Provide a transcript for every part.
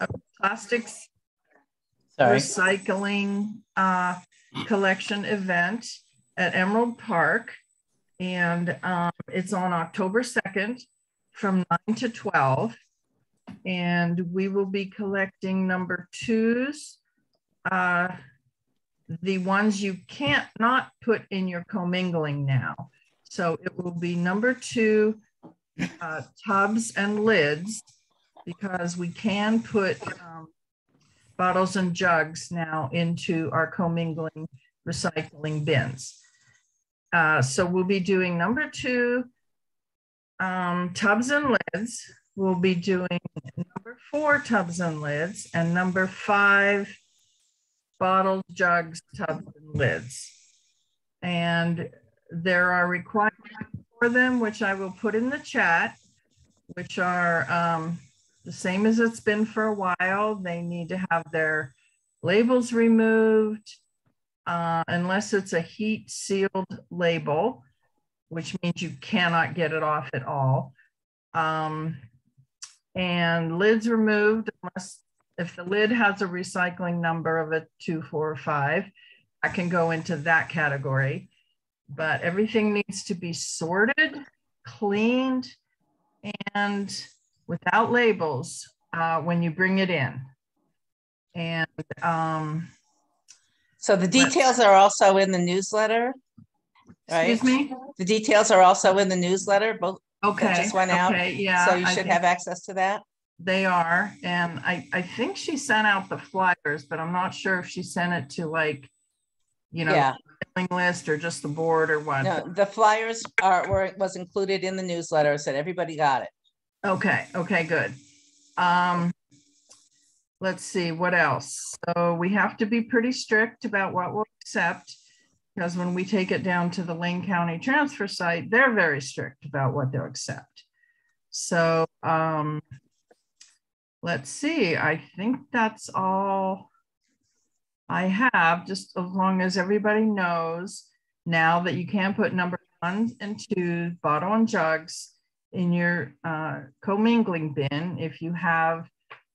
a plastics Sorry. recycling uh, collection event at Emerald Park. And um, it's on October 2nd from 9 to 12. And we will be collecting number twos, uh, the ones you can't not put in your commingling now. So it will be number two uh, tubs and lids because we can put um, bottles and jugs now into our commingling recycling bins. Uh, so we'll be doing number two, um, tubs and lids. We'll be doing number four, tubs and lids, and number five, bottles, jugs, tubs, and lids. And there are requirements for them, which I will put in the chat, which are um, the same as it's been for a while. They need to have their labels removed uh, unless it's a heat sealed label, which means you cannot get it off at all. Um, and lids removed unless if the lid has a recycling number of a two, four, or five, I can go into that category. But everything needs to be sorted, cleaned, and without labels uh, when you bring it in. And um, So the details are also in the newsletter, right? excuse me. The details are also in the newsletter, both, Okay. just went out, Okay. Yeah. so you should have access to that. They are, and I I think she sent out the flyers, but I'm not sure if she sent it to like, you know, Yeah, mailing list or just the board or what. no, the flyers are, were, was included in the newsletter, said everybody got it. Okay, okay, good. Um, let's see, what else? So we have to be pretty strict about what we'll accept. Because when we take it down to the Lane County transfer site, they're very strict about what they'll accept. So um, let's see, I think that's all I have, just as long as everybody knows now that you can put number one and two bottle and jugs in your uh, commingling bin if you have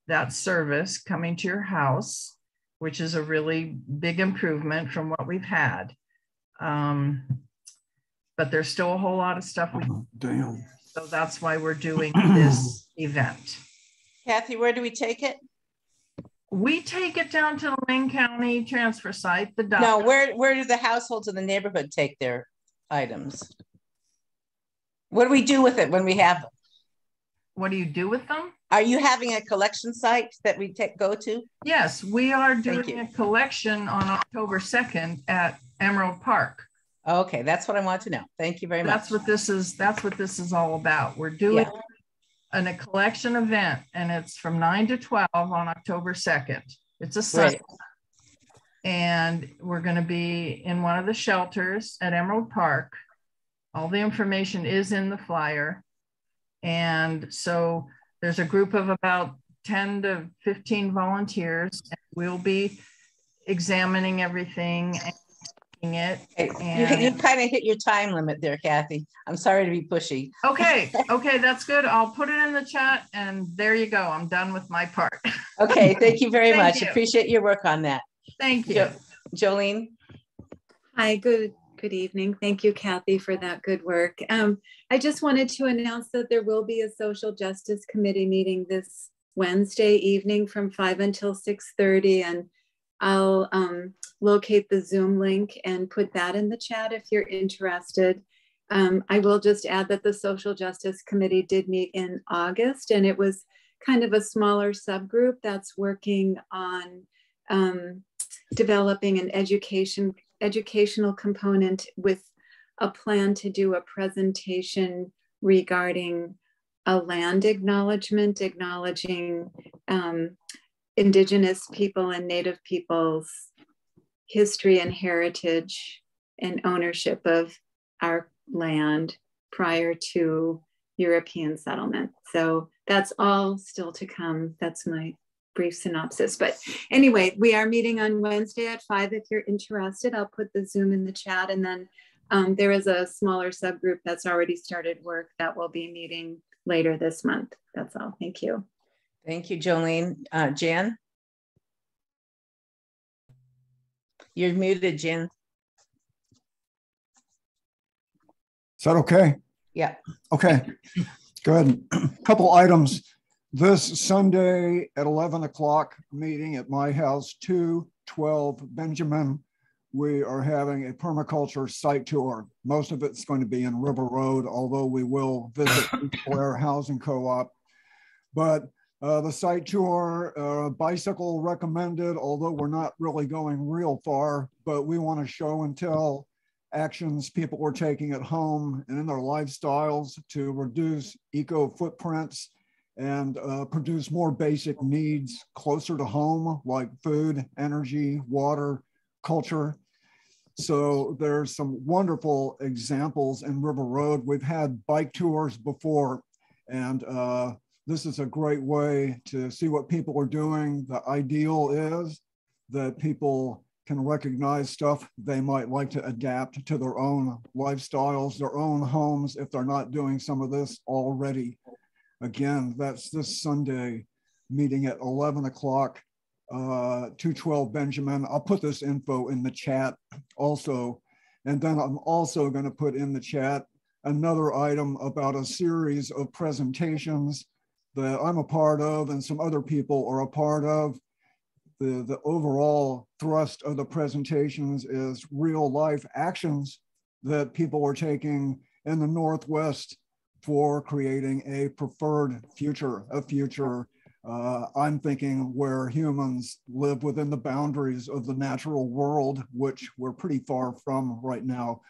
that service coming to your house, which is a really big improvement from what we've had. Um, but there's still a whole lot of stuff, we, Damn. so that's why we're doing this event. Kathy, where do we take it? We take it down to the Lane County transfer site, the No, dock. where, where do the households in the neighborhood take their items? What do we do with it when we have, them? What do you do with them? are you having a collection site that we take, go to? Yes, we are doing a collection on October 2nd at Emerald Park. Okay, that's what I want to know. Thank you very much. That's what this is, that's what this is all about. We're doing an, a collection event and it's from nine to 12 on October 2nd. It's a Sunday. Great. And we're going to be in one of the shelters at Emerald Park. All the information is in the flyer. And so there's a group of about 10 to 15 volunteers. and We'll be examining everything and taking it. Okay, You, you kind of hit your time limit there, Kathy. I'm sorry to be pushy. Okay, okay, that's good. I'll put it in the chat and there you go. I'm done with my part. Okay, thank you very Thank much. you. Appreciate your work on that. Thank you. Jo- Jolene? Hi, good, good evening. Thank you, Kathy, for that good work. Um, I just wanted to announce that there will be a social justice committee meeting this Wednesday evening from five until six thirty, and I'll um, locate the Zoom link and put that in the chat if you're interested. Um, I will just add that the social justice committee did meet in August, and it was kind of a smaller subgroup that's working on um, developing an education educational component with a plan to do a presentation regarding a land acknowledgement, acknowledging um, indigenous people and native peoples history and heritage and ownership of our land prior to European settlement. So that's all still to come. That's my brief synopsis. But anyway, we are meeting on Wednesday at five. If you're interested, I'll put the Zoom in the chat. And then um, there is a smaller subgroup that's already started work that will be meeting later this month. That's all. Thank you. Thank you, Jolene. Uh, Jan? You're muted, Jan. Is that okay? Yeah. Okay, good. Couple items. This Sunday at 11 o'clock, meeting at my house, 212 Benjamin. We are having a permaculture site tour. Most of it's going to be in River Road, although we will visit Blair Housing Co-op. But uh, the site tour, uh, bicycle recommended, although we're not really going real far, but we want to show and tell actions people are taking at home and in their lifestyles to reduce eco footprints and uh, produce more basic needs closer to home, like food, energy, water, culture. So there's some wonderful examples in River Road. We've had bike tours before, and uh, this is a great way to see what people are doing. The ideal is that people can recognize stuff they might like to adapt to their own lifestyles, their own homes, if they're not doing some of this already. Again, that's this Sunday meeting at 11 o'clock, uh, 212 Benjamin. I'll put this info in the chat also. And then I'm also going to put in the chat another item about a series of presentations that I'm a part of and some other people are a part of. The, the overall thrust of the presentations is real life actions that people are taking in the Northwest for creating a preferred future, a future uh, I'm thinking where humans live within the boundaries of the natural world, which we're pretty far from right now.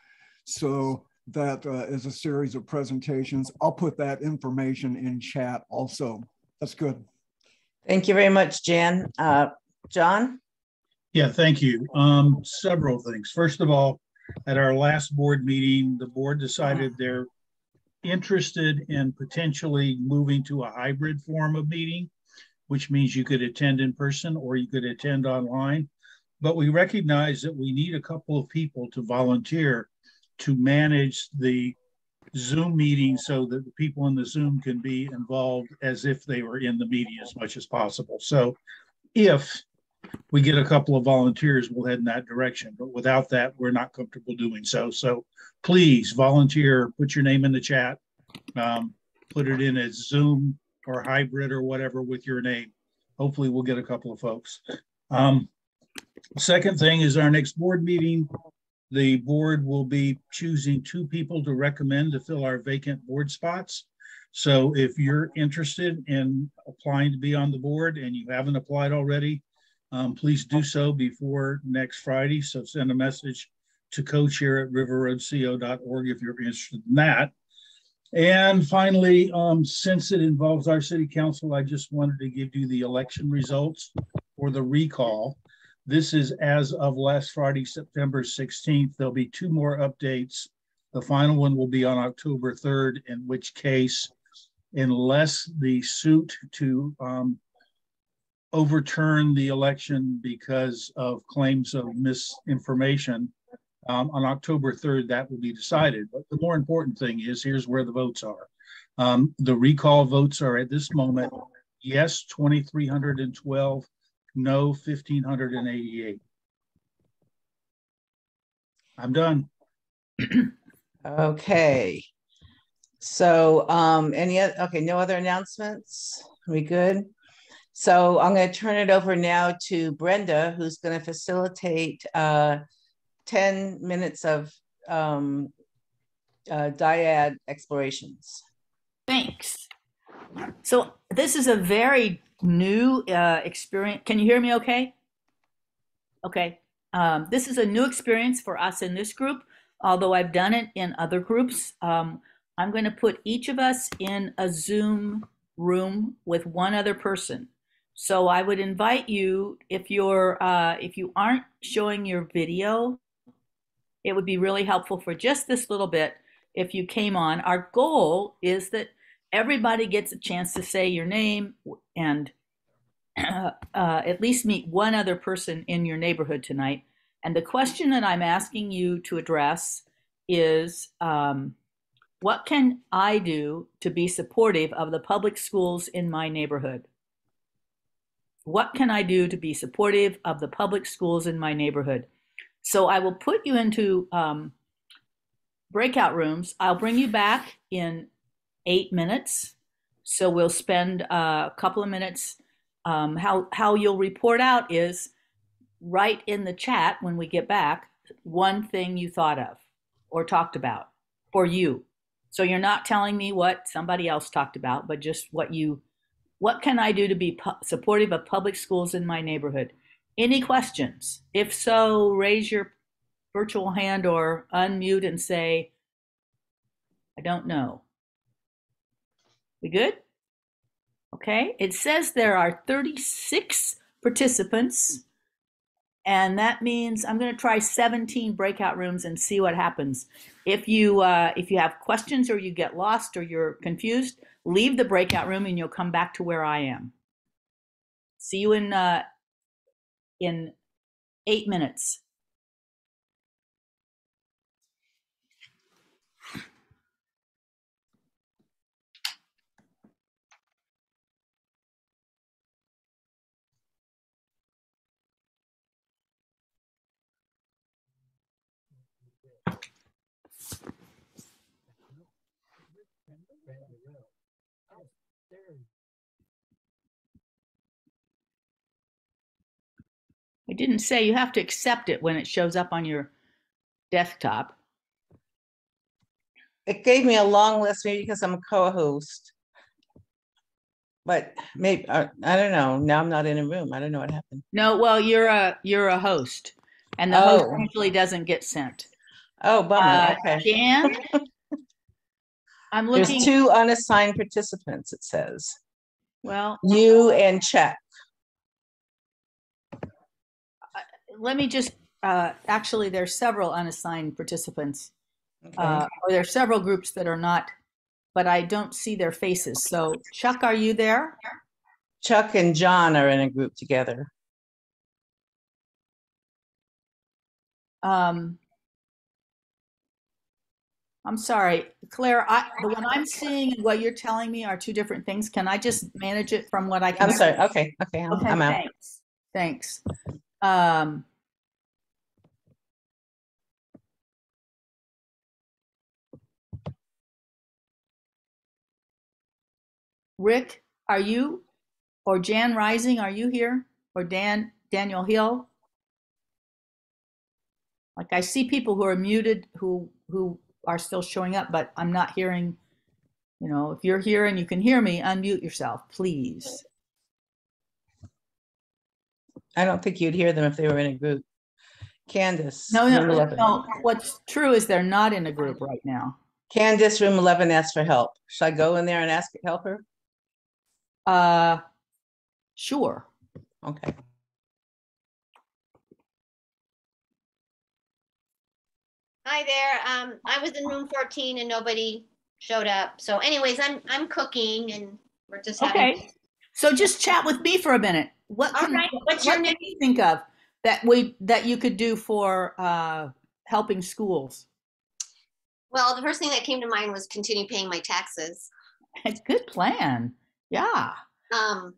So that uh, is a series of presentations. I'll put that information in chat also. That's good. Thank you very much, Jan. Uh, John? Yeah, thank you. Um, several things. First of all, at our last board meeting, the board decided they're interested in potentially moving to a hybrid form of meeting, which means you could attend in person or you could attend online. But we recognize that we need a couple of people to volunteer to manage the Zoom meeting so that the people in the Zoom can be involved as if they were in the meeting as much as possible. So if we get a couple of volunteers, we'll head in that direction. But without that, we're not comfortable doing so. So please volunteer, put your name in the chat, um, put it in as Zoom or hybrid or whatever with your name. Hopefully we'll get a couple of folks. Um, second thing is our next board meeting. The board will be choosing two people to recommend to fill our vacant board spots. So if you're interested in applying to be on the board and you haven't applied already, um, please do so before next Friday. So send a message to co-chair at riverroadco.org if you're interested in that. And finally, um, since it involves our city council, I just wanted to give you the election results for the recall. This is as of last Friday, September 16th. There'll be two more updates. The final one will be on October 3rd, in which case, unless the suit to um, overturn the election because of claims of misinformation. Um, on October 3rd, that will be decided. But the more important thing is here's where the votes are. Um, the recall votes are at this moment yes, 2,312, no, 1,588. I'm done. Okay. So, um, any, okay, no other announcements? Are we good? So I'm going to turn it over now to Brenda, who's going to facilitate uh, 10 minutes of um, uh, dyad explorations. Thanks. So this is a very new uh, experience. Can you hear me okay? Okay. Um, this is a new experience for us in this group, although I've done it in other groups. Um, I'm going to put each of us in a Zoom room with one other person. So I would invite you if you're uh, if you aren't showing your video, it would be really helpful for just this little bit if you came on. Our goal is that everybody gets a chance to say your name and uh, at least meet one other person in your neighborhood tonight. And the question that I'm asking you to address is um, what can I do to be supportive of the public schools in my neighborhood? What can I do to be supportive of the public schools in my neighborhood? So I will put you into um, breakout rooms. I'll bring you back in eight minutes. So we'll spend uh, a couple of minutes. Um, how how you'll report out is write in the chat when we get back one thing you thought of or talked about for you. So you're not telling me what somebody else talked about, but just what you what can I do to be pu- supportive of public schools in my neighborhood? Any questions? If so, raise your virtual hand or unmute and say, I don't know. We good? Okay, it says there are 36 participants, and that means I'm going to try 17 breakout rooms and see what happens. If you uh, if you have questions or you get lost or you're confused, leave the breakout room and you'll come back to where I am. See you in uh, in eight minutes. I didn't say you have to accept it when it shows up on your desktop. It gave me a long list, maybe because I'm a co-host. But maybe, uh, I don't know. Now I'm not in a room. I don't know what happened. No, well, you're a you're a host, and the host Oh. usually doesn't get sent. Oh, bummer. Uh, Okay. Jan, I'm looking. There's two unassigned participants, it says. Well, You and Chet. Let me just. Uh, actually, there's several unassigned participants, Okay. uh, or there's several groups that are not, but I don't see their faces. So, Chuck, are you there? Chuck and John are in a group together. Um, I'm sorry, Claire. I, the what I'm seeing and what you're telling me are two different things. Can I just manage it from what I can? I'm sorry. Okay, okay, I'm Okay, I'm out. thanks. Thanks. Um, Rick, are you, or Jan Rising, are you here? Or Dan, Daniel Hill? Like I see people who are muted who, who are still showing up, but I'm not hearing, you know, if you're here and you can hear me, unmute yourself, please. I don't think you'd hear them if they were in a group. Candace. No, room no, no. What's true is they're not in a group right now. Candace, room 11, asked for help. Should I go in there and ask, help her? Uh, sure. Okay. Hi there. Um, I was in room fourteen and nobody showed up. So anyways, I'm, I'm cooking and we're just having. Okay. So just chat with me for a minute. What All can, right, what's your what name? you think of that we that you could do for uh, helping schools? Well, the first thing that came to mind was continue paying my taxes. It's a good plan. Yeah. Um.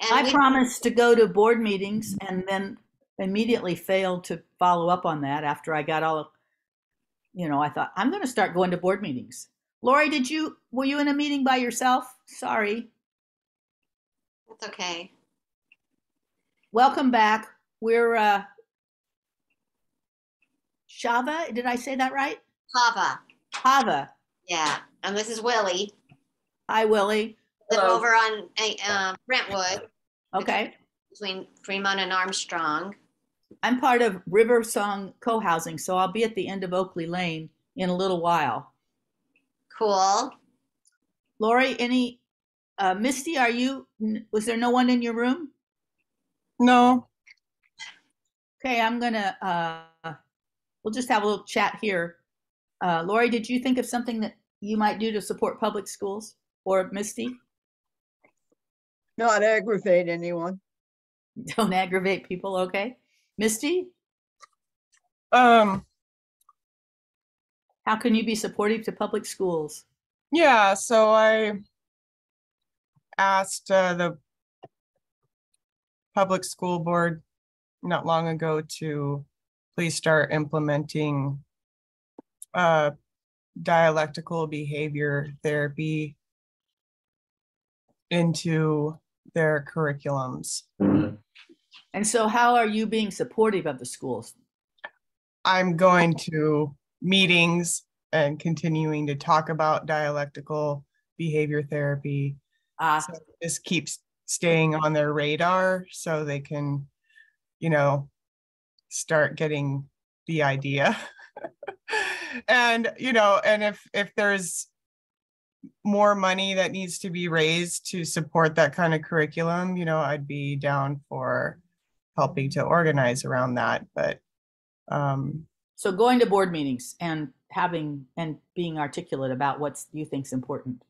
and I promised to go to board meetings and then immediately failed to follow up on that after I got all, of, you know, I thought I'm going to start going to board meetings. Lori, did you were you in a meeting by yourself? Sorry. That's okay. Welcome back. We're uh Shava, did I say that right? Hava. Hava. Yeah. And this is Willie. Hi, Willie. Live Hello. over on uh, um, Brentwood Okay. between Fremont and Armstrong. I'm part of River Song Co-housing, so I'll be at the end of Oakleigh Lane in a little while. Cool. Lori, any uh Misty, are you was there no one in your room? No, Okay, I'm gonna uh we'll just have a little chat here. Uh Lori, did you think of something that you might do to support public schools? Or Misty? Not aggravate anyone. Don't aggravate people, okay? Misty, Um, how can you be supportive to public schools? yeah, so I asked uh, the public school board not long ago to please start implementing uh, dialectical behavior therapy into their curriculums. And so, how are you being supportive of the schools? I'm going to meetings and continuing to talk about dialectical behavior therapy. Uh, So this keeps staying on their radar so they can, you know, start getting the idea. and, you know, and if if there's more money that needs to be raised to support that kind of curriculum, you know, I'd be down for helping to organize around that. But um so, going to board meetings and having and being articulate about what you think's important.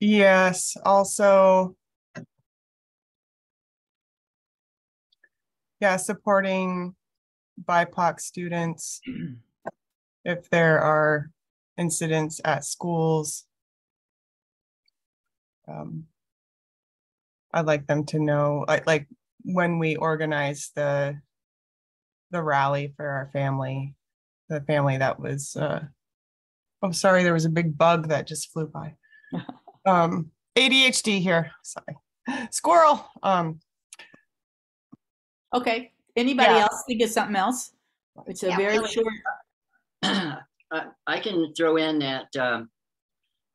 Yes, also. Yeah, supporting BIPOC students. If there are incidents at schools. Um, I'd like them to know, like, like when we organize the, the rally for our family, the family that was, uh, I'm sorry, there was a big bug that just flew by um ADHD here. Sorry. Squirrel. Um Okay. Anybody Yeah. else think of something else? It's a Yeah, very really. short. I I can throw in that um,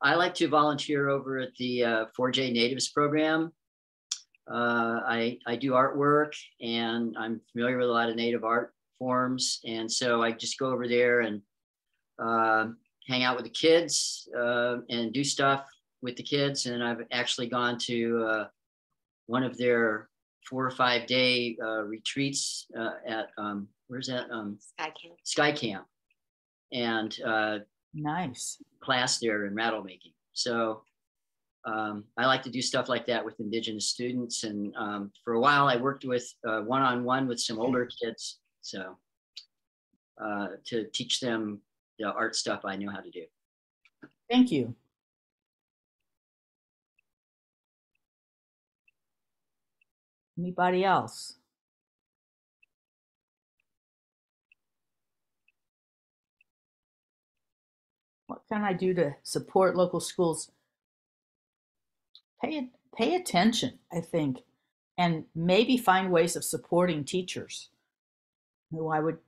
I like to volunteer over at the uh, 4J Natives program. Uh, I, I do artwork and I'm familiar with a lot of native art forms. And so I just go over there and uh, hang out with the kids uh, and do stuff with the kids. And I've actually gone to uh, one of their four or five day uh, retreats uh, at, um, where's that? Um, Sky Camp. Sky Camp and uh, Nice. class there in rattle making. So um, I like to do stuff like that with Indigenous students. And um, for a while, I worked with one on one with some older kids. So uh, to teach them the art stuff I know how to do. Thank you. Anybody else? What can I do to support local schools? Pay pay attention, I think, and maybe find ways of supporting teachers. Who I would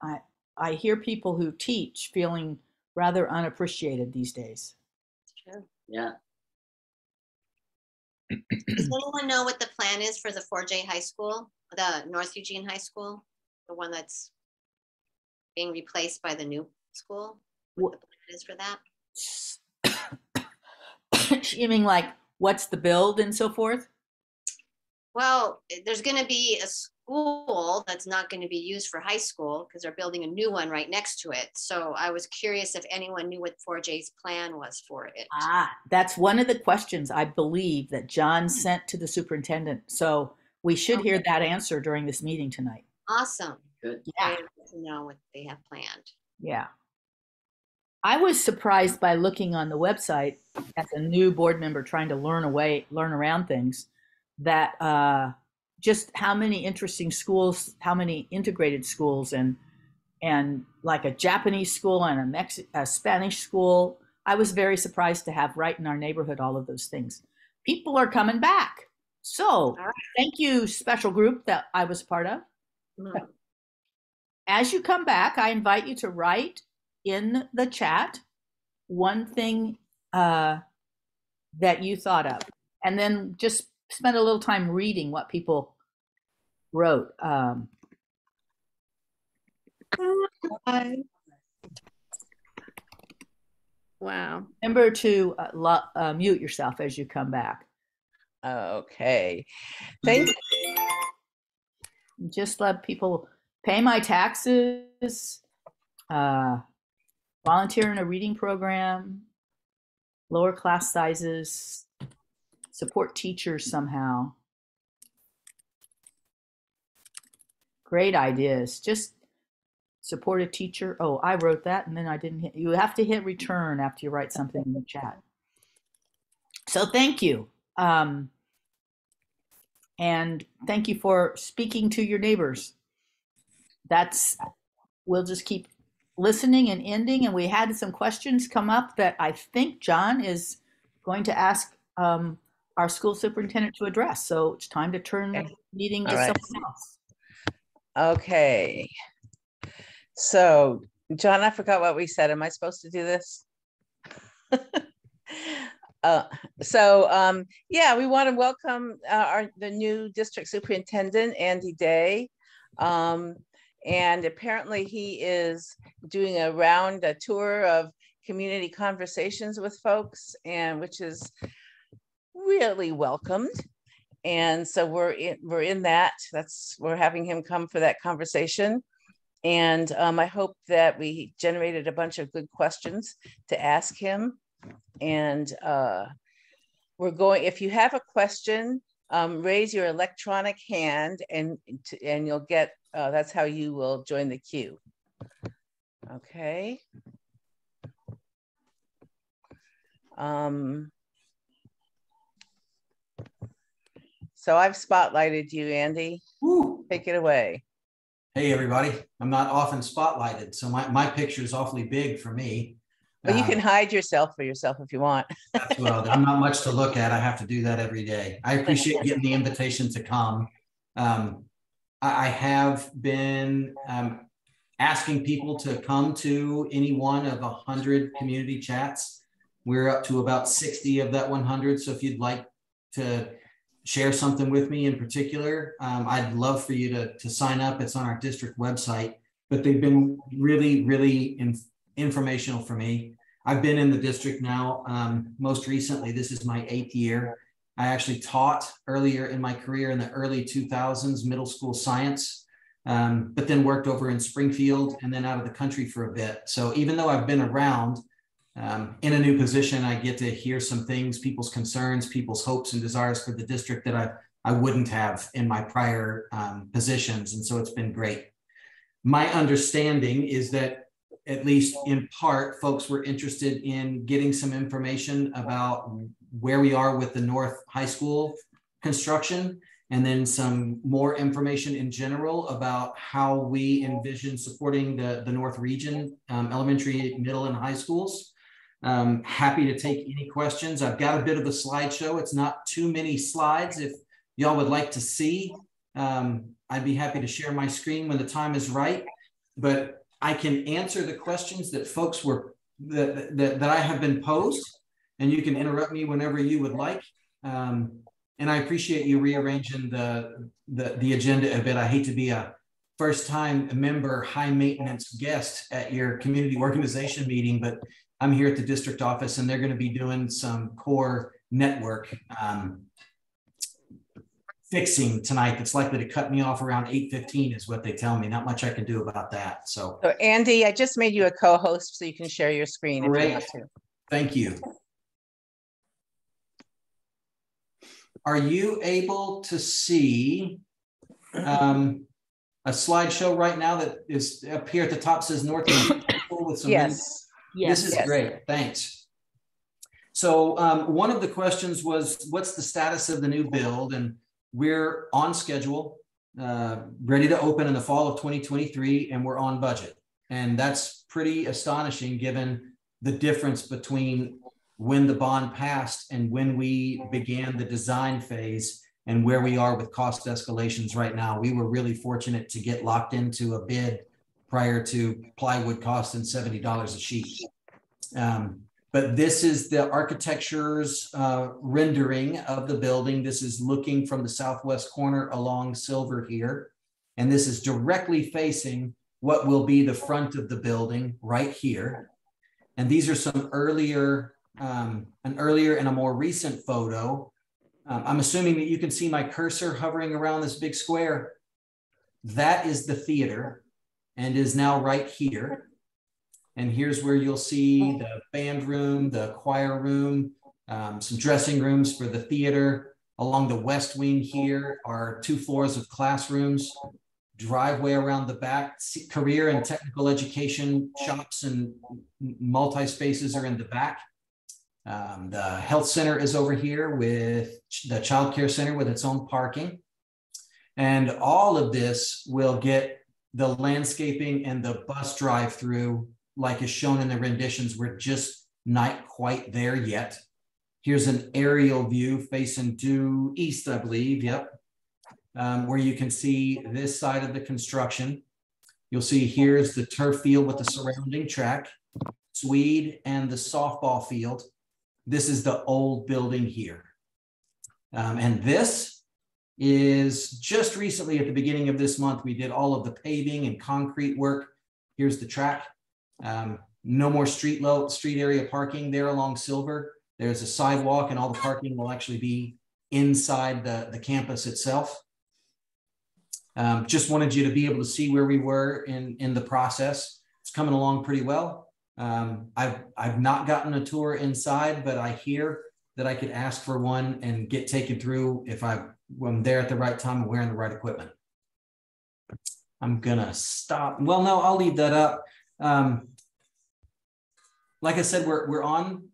I I hear people who teach feeling rather unappreciated these days. True. Yeah. Does anyone know what the plan is for the 4J high school, the North Eugene High School? The one that's being replaced by the new school? What the plan is for that? you mean like what's the build and so forth? Well, eh, there's going to be a school that's not going to be used for high school because they're building a new one right next to it. So I was curious if anyone knew what 4J's plan was for it. Ah, that's one of the questions I believe that John sent to the superintendent. So we should hear that answer during this meeting tonight. Awesome. Good. Yeah. Great To know what they have planned. Yeah. I was surprised by looking on the website as a new board member trying to learn away, learn around things, that uh, just how many interesting schools, how many integrated schools, and and like a Japanese school and a, Mex- a Spanish school. I was very surprised to have right in our neighborhood all of those things. People are coming back. So right. thank you, special group that I was part of. Mm. As you come back, I invite you to write in the chat one thing uh, that you thought of, and then just spend a little time reading what people wrote. Um, Wow. remember to uh, lo- uh, mute yourself as you come back. Okay. Thank Just let people pay my taxes, uh, volunteer in a reading program, lower class sizes, support teachers somehow. Great ideas. Just support a teacher. Oh, I wrote that and then I didn't hit. You have to hit return after you write something in the chat. So thank you. Um, And thank you for speaking to your neighbors. That's, we'll just keep listening and ending. And we had some questions come up that I think John is going to ask um, our school superintendent to address. So it's time to turn the meeting to right. someone else. Okay. So, John, I forgot what we said. Am I supposed to do this? Uh, so, um, yeah, we want to welcome uh, our, the new district superintendent, Andy Dey. Um, and apparently he is doing a round, a tour of community conversations with folks and which is really welcomed. And so we're in, we're in that. That's, we're having him come for that conversation. And um, I hope that we generated a bunch of good questions to ask him. And uh, we're going, if you have a question, um, raise your electronic hand and, and you'll get, uh, that's how you will join the queue. Okay. Um, so I've spotlighted you, Andy. Woo. Take it away. Hey, everybody. I'm not often spotlighted, so my, my picture is awfully big for me. But you Uh, can hide yourself for yourself if you want. well, I'm not much to look at. I have to do that every day. I appreciate getting the invitation to come. Um, I, have been um, asking people to come to any one of a hundred community chats. We're up to about 60 of that 100. So if you'd like to share something with me in particular, um, I'd love for you to, to sign up. It's on our district website, but they've been really, really in, informational for me. I've been in the district now. Um, most recently, this is my eighth year. I actually taught earlier in my career in the early 2000s, middle school science, um, but then worked over in Springfield and then out of the country for a bit. So even though I've been around um, in a new position, I get to hear some things, people's concerns, people's hopes and desires for the district that I, I wouldn't have in my prior um, positions. And so it's been great. My understanding is that at least in part, folks were interested in getting some information about where we are with the North High School construction, and then some more information in general about how we envision supporting the, the North Region um, elementary, middle, and high schools. Um, happy to take any questions. I've got a bit of a slideshow. It's not too many slides. If y'all would like to see, um, I'd be happy to share my screen when the time is right. But I can answer the questions that folks were that, that, that I have been posed, and you can interrupt me whenever you would like. Um, and I appreciate you rearranging the, the the agenda a bit. I hate to be a first time member, high maintenance guest at your community organization meeting, but I'm here at the district office, and they're going to be doing some core network um, fixing tonight that's likely to cut me off around 8.15 is what they tell me. Not much I can do about that. So So Andy, I just made you a co-host so you can share your screen if you want to. thank you. Are you able to see um, a slideshow right now that is up here at the top says North with some Yes. Yes. This is Yes. great, thanks. So um, one of the questions was, what's the status of the new build? And we're on schedule, uh, ready to open in the fall of 2023, and we're on budget. And that's pretty astonishing, given the difference between when the bond passed and when we began the design phase and where we are with cost escalations right now. We were really fortunate to get locked into a bid prior to plywood costing $70 a sheet. Um, but this is the architecture's uh, rendering of the building. This is looking from the southwest corner along Silver here. And this is directly facing what will be the front of the building right here. And these are some earlier, um, an earlier and a more recent photo. Um, I'm assuming that you can see my cursor hovering around this big square. That is the theater and is now right here. And here's where you'll see the band room, the choir room, um, some dressing rooms for the theater. Along the west wing here are two floors of classrooms, driveway around the back, career and technical education shops and multi spaces are in the back. Um, the health center is over here with the child care center with its own parking. And all of this will get the landscaping and the bus drive through, like is shown in the renditions. We're just not quite there yet. Here's an aerial view facing due east, I believe. Yep. Um, where you can see this side of the construction. You'll see here's the turf field with the surrounding track, Swede, and the softball field. This is the old building here. Um, and this is just recently at the beginning of this month, we did all of the paving and concrete work. Here's the track. Um, no more street low street area parking there along Silver. There's a sidewalk and all the parking will actually be inside the, the campus itself. Um, just wanted you to be able to see where we were in, in the process. It's coming along pretty well. Um, I've, I've not gotten a tour inside, but I hear that I could ask for one and get taken through if I, am there at the right time and wearing the right equipment. I'm gonna stop. Well, no, I'll leave that up. Um, like I said, we're, we're on,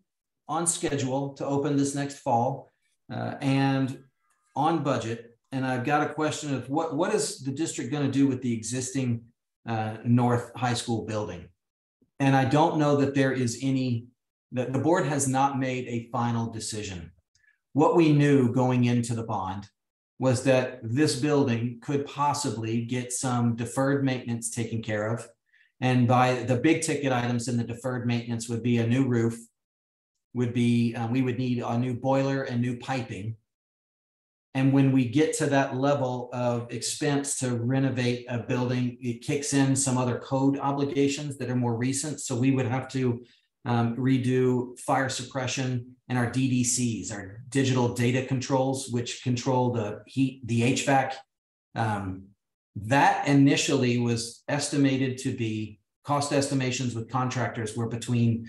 on schedule to open this next fall uh, and on budget. And I've got a question of what, what is the district going to do with the existing uh, North High School building? And I don't know that there is any, that the board has not made a final decision. What we knew going into the bond was that this building could possibly get some deferred maintenance taken care of and by the big ticket items in the deferred maintenance would be a new roof, would be, um, we would need a new boiler and new piping. And when we get to that level of expense to renovate a building, it kicks in some other code obligations that are more recent. So we would have to um, redo fire suppression and our DDCs, our digital data controls, which control the heat, the HVAC, um, that initially was estimated to be cost estimations with contractors were between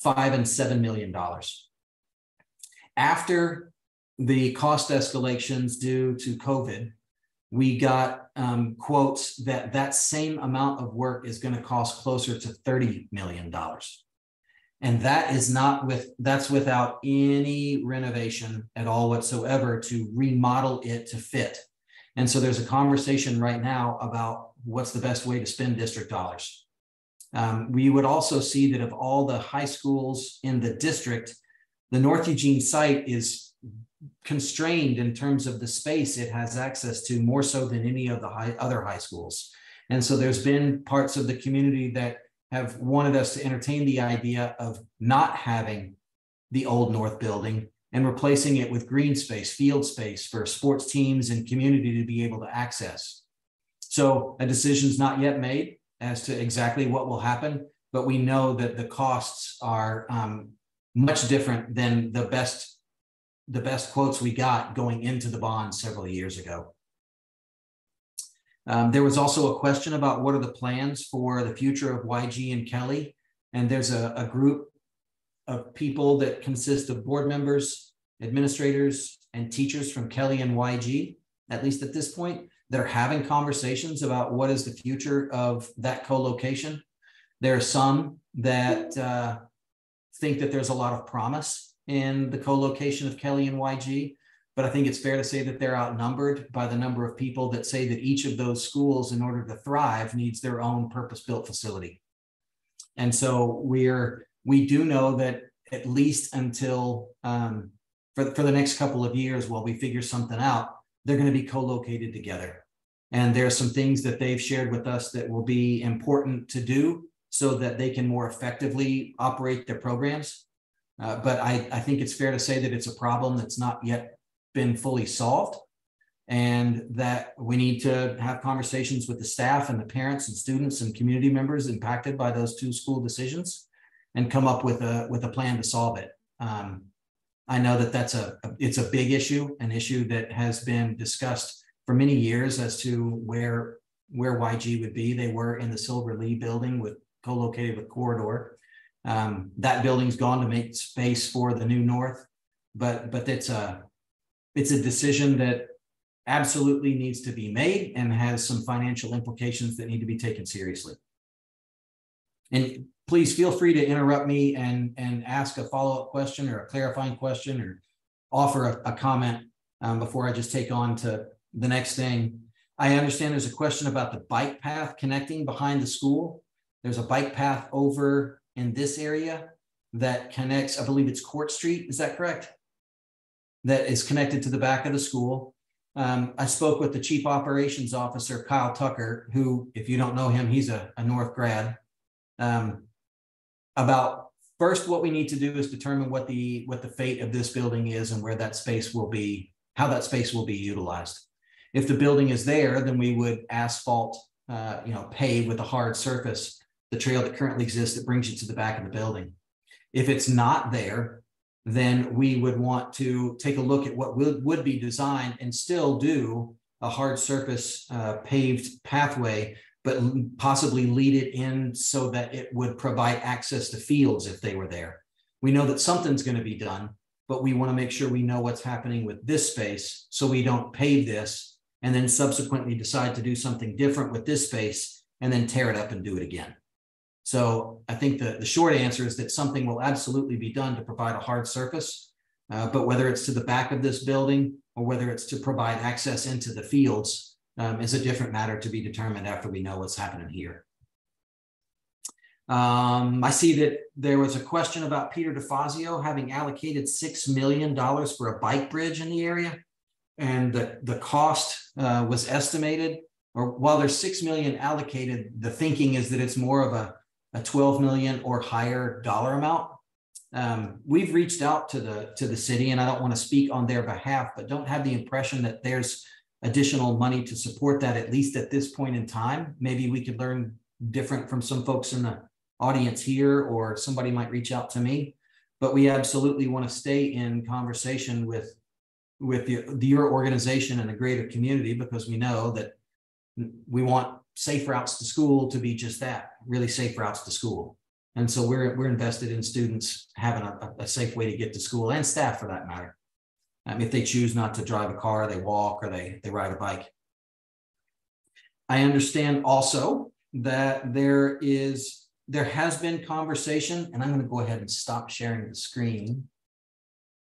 five and seven million dollars. After the cost escalations due to COVID, we got um, quotes that that same amount of work is going to cost closer to $30 million. And that is not with, that's without any renovation at all whatsoever to remodel it to fit. And so there's a conversation right now about what's the best way to spend district dollars. Um, we would also see that of all the high schools in the district, the North Eugene site is constrained in terms of the space it has access to more so than any of the high, other high schools. And so there's been parts of the community that have wanted us to entertain the idea of not having the old North building and replacing it with green space, field space for sports teams and community to be able to access. So a decision is not yet made as to exactly what will happen, but we know that the costs are um, much different than the best the best quotes we got going into the bond several years ago. Um, there was also a question about what are the plans for the future of YG and Kelly. And there's a, a group of people that consist of board members, administrators, and teachers from Kelly and YG, at least at this point, that are having conversations about what is the future of that co-location. There are some that uh, think that there's a lot of promise in the co-location of Kelly and YG, but I think it's fair to say that they're outnumbered by the number of people that say that each of those schools, in order to thrive, needs their own purpose-built facility. And so we're we do know that at least until um, for, for the next couple of years while we figure something out, they're going to be co-located together. And there are some things that they've shared with us that will be important to do so that they can more effectively operate their programs. Uh, but I, I think it's fair to say that it's a problem that's not yet been fully solved and that we need to have conversations with the staff and the parents and students and community members impacted by those two school decisions and come up with a with a plan to solve it. Um, I know that that's a, a it's a big issue, an issue that has been discussed for many years as to where where YG would be. They were in the Silver Lea building with co-located with Corridor. Um, that building's gone to make space for the new North, but but it's a it's a decision that absolutely needs to be made and has some financial implications that need to be taken seriously. And please feel free to interrupt me and, and ask a follow-up question or a clarifying question or offer a, a comment um, before I just take on to the next thing. I understand there's a question about the bike path connecting behind the school. There's a bike path over in this area that connects, I believe it's Court Street. Is that correct? That is connected to the back of the school. Um, I spoke with the chief operations officer, Kyle Tucker, who, if you don't know him, he's a, a North grad, um, about first what we need to do is determine what the what the fate of this building is and where that space will be, how that space will be utilized. If the building is there, then we would asphalt, uh, you know, pave with a hard surface the trail that currently exists that brings you to the back of the building. If it's not there, then we would want to take a look at what would, would be designed and still do a hard surface uh, paved pathway, but possibly lead it in so that it would provide access to fields if they were there. We know that something's going to be done, but we want to make sure we know what's happening with this space so we don't pave this and then subsequently decide to do something different with this space and then tear it up and do it again. So I think the, the short answer is that something will absolutely be done to provide a hard surface, uh, but whether it's to the back of this building or whether it's to provide access into the fields um, is a different matter to be determined after we know what's happening here. Um, I see that there was a question about Peter DeFazio having allocated $6 million for a bike bridge in the area. And the, the cost uh, was estimated, or while there's 6 million allocated, the thinking is that it's more of a a 12 million or higher dollar amount. Um, we've reached out to the to the city, and I don't want to speak on their behalf, but don't have the impression that there's additional money to support that at least at this point in time. Maybe we could learn different from some folks in the audience here, or somebody might reach out to me. But we absolutely want to stay in conversation with with the, your organization and the greater community because we know that we want safe routes to school to be just that, really safe routes to school. And so we're, we're invested in students having a, a safe way to get to school and staff for that matter. Um, if they choose not to drive a car, they walk or they, they ride a bike. I understand also that there is there has been conversation, and I'm going to go ahead and stop sharing the screen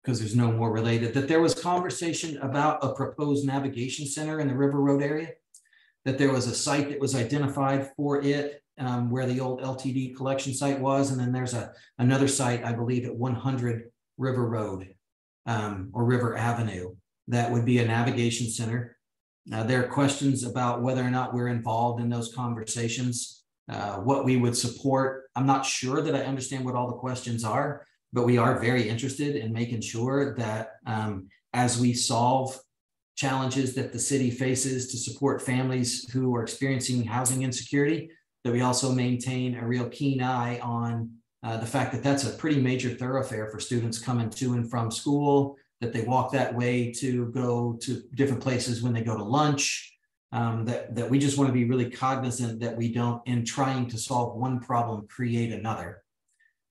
because there's no more related, that there was conversation about a proposed navigation center in the River Road area that there was a site that was identified for it um, where the old LTD collection site was. And then there's a another site, I believe, at 100 River Road um, or River Avenue that would be a navigation center. Uh, there are questions about whether or not we're involved in those conversations, uh, what we would support. I'm not sure that I understand what all the questions are, but we are very interested in making sure that um, as we solve challenges that the city faces to support families who are experiencing housing insecurity, that we also maintain a real keen eye on uh, the fact that that's a pretty major thoroughfare for students coming to and from school, that they walk that way to go to different places when they go to lunch. Um, that, that we just want to be really cognizant that we don't, in trying to solve one problem, create another.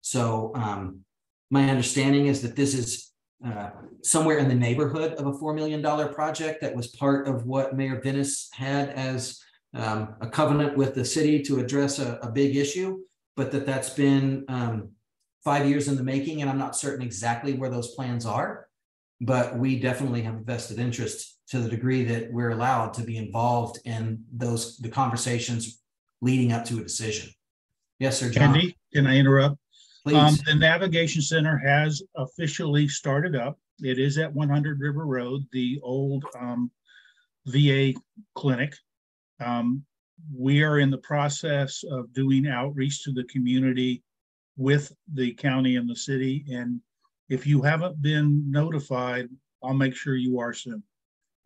So um, my understanding is that this is uh, somewhere in the neighborhood of a $4 million project that was part of what Mayor Vinis had as um, a covenant with the city to address a, a big issue, but that that's been um, five years in the making. And I'm not certain exactly where those plans are, but we definitely have a vested interest to the degree that we're allowed to be involved in those the conversations leading up to a decision. Yes, sir, John. Andy, can I interrupt? Um, the Navigation Center has officially started up. It is at 100 River Road, the old um, VA clinic. Um, we are in the process of doing outreach to the community with the county and the city. And if you haven't been notified, I'll make sure you are soon.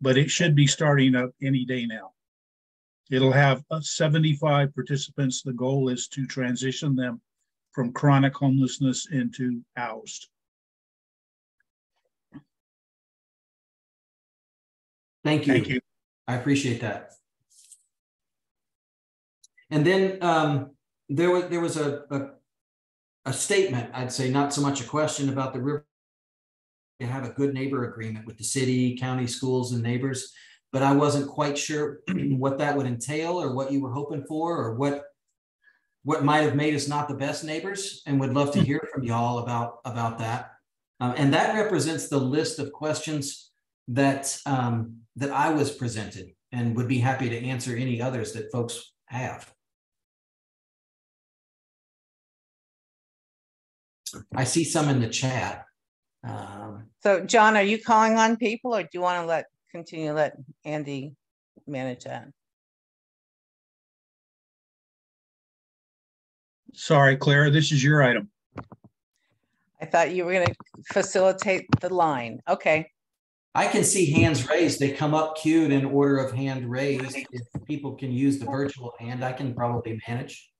But it should be starting up any day now. It'll have uh, 75 participants. The goal is to transition them from chronic homelessness into housed. Thank you. Thank you. I appreciate that. And then um, there was there was a, a, a statement, I'd say, not so much a question about the river. To have a good neighbor agreement with the city, county, schools, and neighbors, but I wasn't quite sure what that would entail or what you were hoping for or what what might have made us not the best neighbors and would love to hear from y'all about about that um, and that represents the list of questions that um, that i was presented and would be happy to answer any others that folks have. I see some in the chat. Um, So John, are you calling on people or do you want to let, continue to let Andy manage that? Sorry, Clara, this is your item. I thought you were gonna facilitate the line. Okay, I can see hands raised. They come up queued in order of hand raised. If people can use the virtual hand, I can probably manage.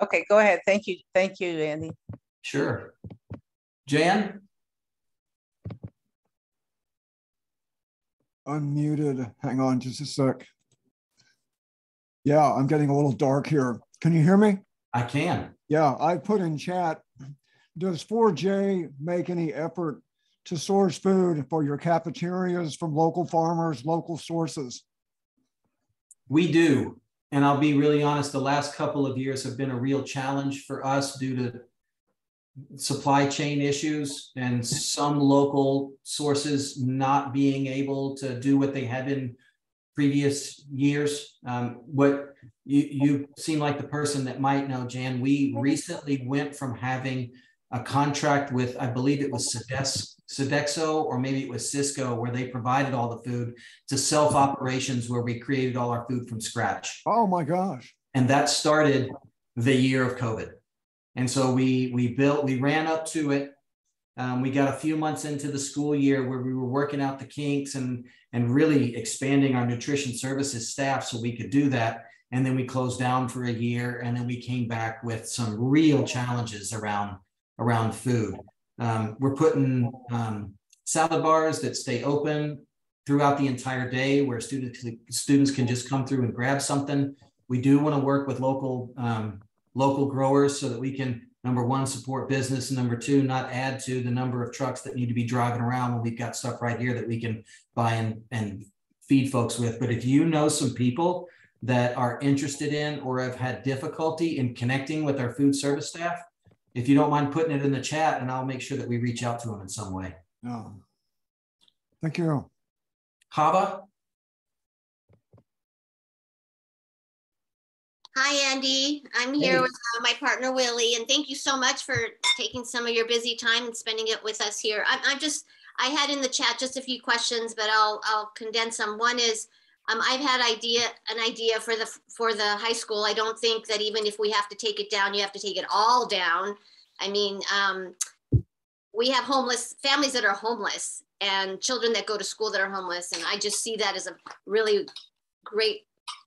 okay, go ahead. Thank you. Thank you, Andy. Sure. Jan? Unmuted. Hang on just a sec. Yeah, I'm getting a little dark here. Can you hear me? I can. Yeah, I put in chat. Does 4J make any effort to source food for your cafeterias from local farmers, local sources? We do. And I'll be really honest, the last couple of years have been a real challenge for us due to supply chain issues and some local sources not being able to do what they had in previous years. Um, what you, you seem like the person that might know, Jan. We recently went from having a contract with, I believe it was Sedes- Sodexo or maybe it was Sysco, where they provided all the food to self operations where we created all our food from scratch. Oh my gosh. And that started the year of COVID. And so we we built, we ran up to it. Um, we got a few months into the school year where we were working out the kinks and and really expanding our nutrition services staff so we could do that. And then we closed down for a year, and then we came back with some real challenges around around food. Um, we're putting um, salad bars that stay open throughout the entire day, where students students can just come through and grab something. We do want to work with local um, local growers so that we can number one support business and number two not add to the number of trucks that need to be driving around when we've got stuff right here that we can buy and, and feed folks with but if you know some people that are interested in or have had difficulty in connecting with our food service staff if you don't mind putting it in the chat and i'll make sure that we reach out to them in some way Yeah. Thank you. hava Hi, Andy. I'm here with uh, my partner Willie, and thank you so much for taking some of your busy time and spending it with us here. I'm, I'm just, I had in the chat just a few questions, but I'll, I'll condense them. One is, um, I've had idea, an idea for the for the high school. I don't think that even if we have to take it down, you have to take it all down. I mean, um, we have homeless families that are homeless and children that go to school that are homeless, and I just see that as a really great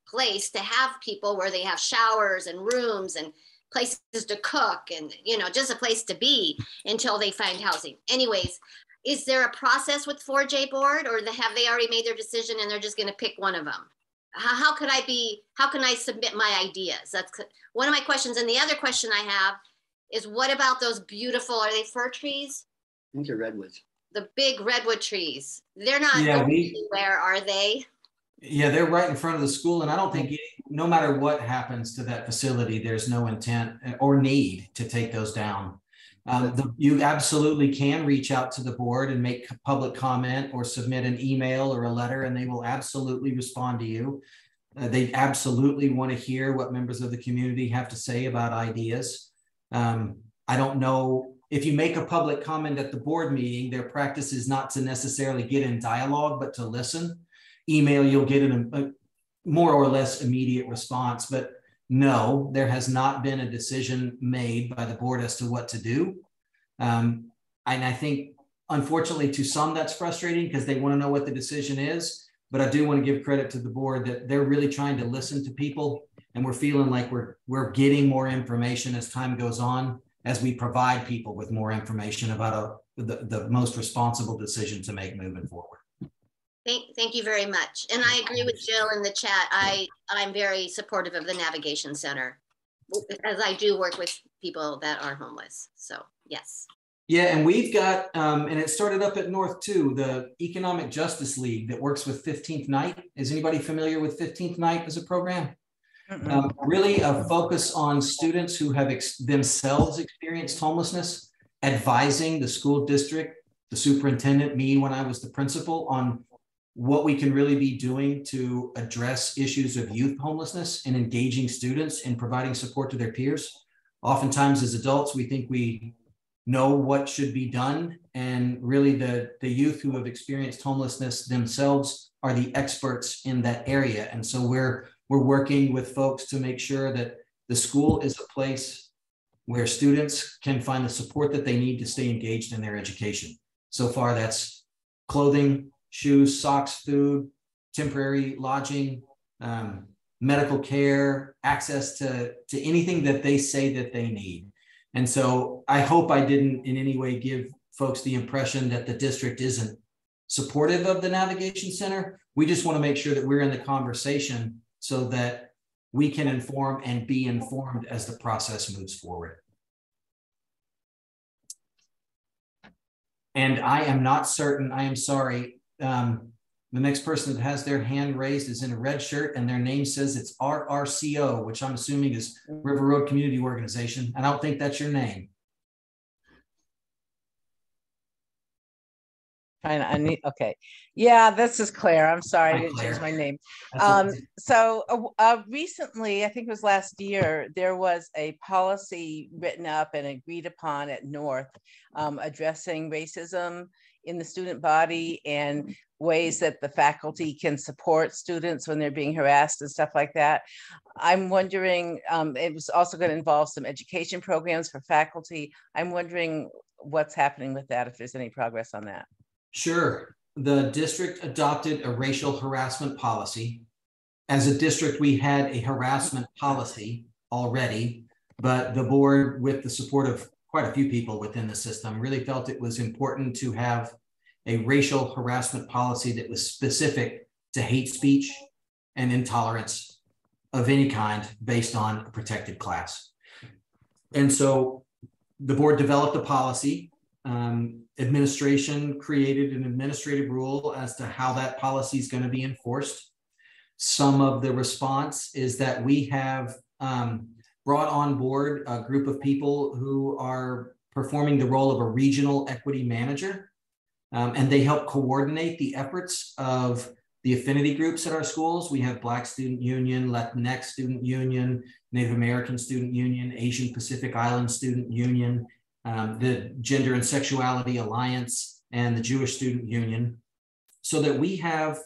place to have people where they have showers and rooms and places to cook and you know just a place to be until they find housing. Anyways is there a process with 4j board or the, have they already made their decision and they're just going to pick one of them? How, how could i be how can i submit my ideas? That's one of my questions. And the other question i have is what about those beautiful are they fir trees? I think they're redwoods. the big redwood trees. They're not Yeah, going we- anywhere are they Yeah, they're right in front of the school, and I don't think, no matter what happens to that facility, there's no intent or need to take those down. Um, the- you absolutely can reach out to the board and make public comment or submit an email or a letter, and they will absolutely respond to you. Uh, they absolutely want to hear what members of the community have to say about ideas. Um, I don't know if you make a public comment at the board meeting, their practice is not to necessarily get in dialogue, but to listen email, you'll get an, a more or less immediate response. But no, there has not been a decision made by the board as to what to do. Um, and I think, unfortunately, to some, that's frustrating because they want to know what the decision is. But I do want to give credit to the board that they're really trying to listen to people, and we're feeling like we're we're getting more information as time goes on, as we provide people with more information about a, the, the most responsible decision to make moving forward. Thank, thank you very much. And I agree with Jill in the chat. I, I'm very supportive of the Navigation Center as I do work with people that are homeless. So, yes. Yeah, and we've got, um, and it started up at North too, the Economic Justice League that works with 15th Night. Is anybody familiar with 15th Night as a program? Um, really a focus on students who have ex- themselves experienced homelessness, advising the school district, the superintendent, me when I was the principal on what we can really be doing to address issues of youth homelessness and engaging students and providing support to their peers. Oftentimes, as adults, we think we know what should be done, and really, the, the youth who have experienced homelessness themselves are the experts in that area. And so, we're we're working with folks to make sure that the school is a place where students can find the support that they need to stay engaged in their education. So far, that's clothing, shoes, socks, food, temporary lodging, um, medical care, access to, to anything that they say that they need. And so I hope I didn't in any way give folks the impression that the district isn't supportive of the navigation center. We just want to make sure that we're in the conversation so that we can inform and be informed as the process moves forward. And I am not certain, I am sorry. Um, the next person that has their hand raised is in a red shirt and their name says it's RRCO, which I'm assuming is River Road Community Organization. And I don't think that's your name. Trying to unmute. Okay. Yeah, this is Claire. I'm sorry, Hi, I didn't change my name. Um, so uh, uh, recently, I think it was last year, there was a policy written up and agreed upon at North um, addressing racism in the student body and ways that the faculty can support students when they're being harassed and stuff like that. I'm wondering, um, it was also going to involve some education programs for faculty. I'm wondering what's happening with that, if there's any progress on that. Sure. The district adopted a racial harassment policy. As a district, we had a harassment policy already, but the board, with the support of quite a few people within the system, really felt it was important to have a racial harassment policy that was specific to hate speech and intolerance of any kind based on a protected class. And so the board developed a policy. Um, administration created an administrative rule as to how that policy is going to be enforced. Some of the response is that we have um, brought on board a group of people who are performing the role of a regional equity manager. Um, and they help coordinate the efforts of the affinity groups at our schools. We have Black Student Union, Latinx Student Union, Native American Student Union, Asian Pacific Island Student Union, um, the Gender and Sexuality Alliance, and the Jewish Student Union, so that we have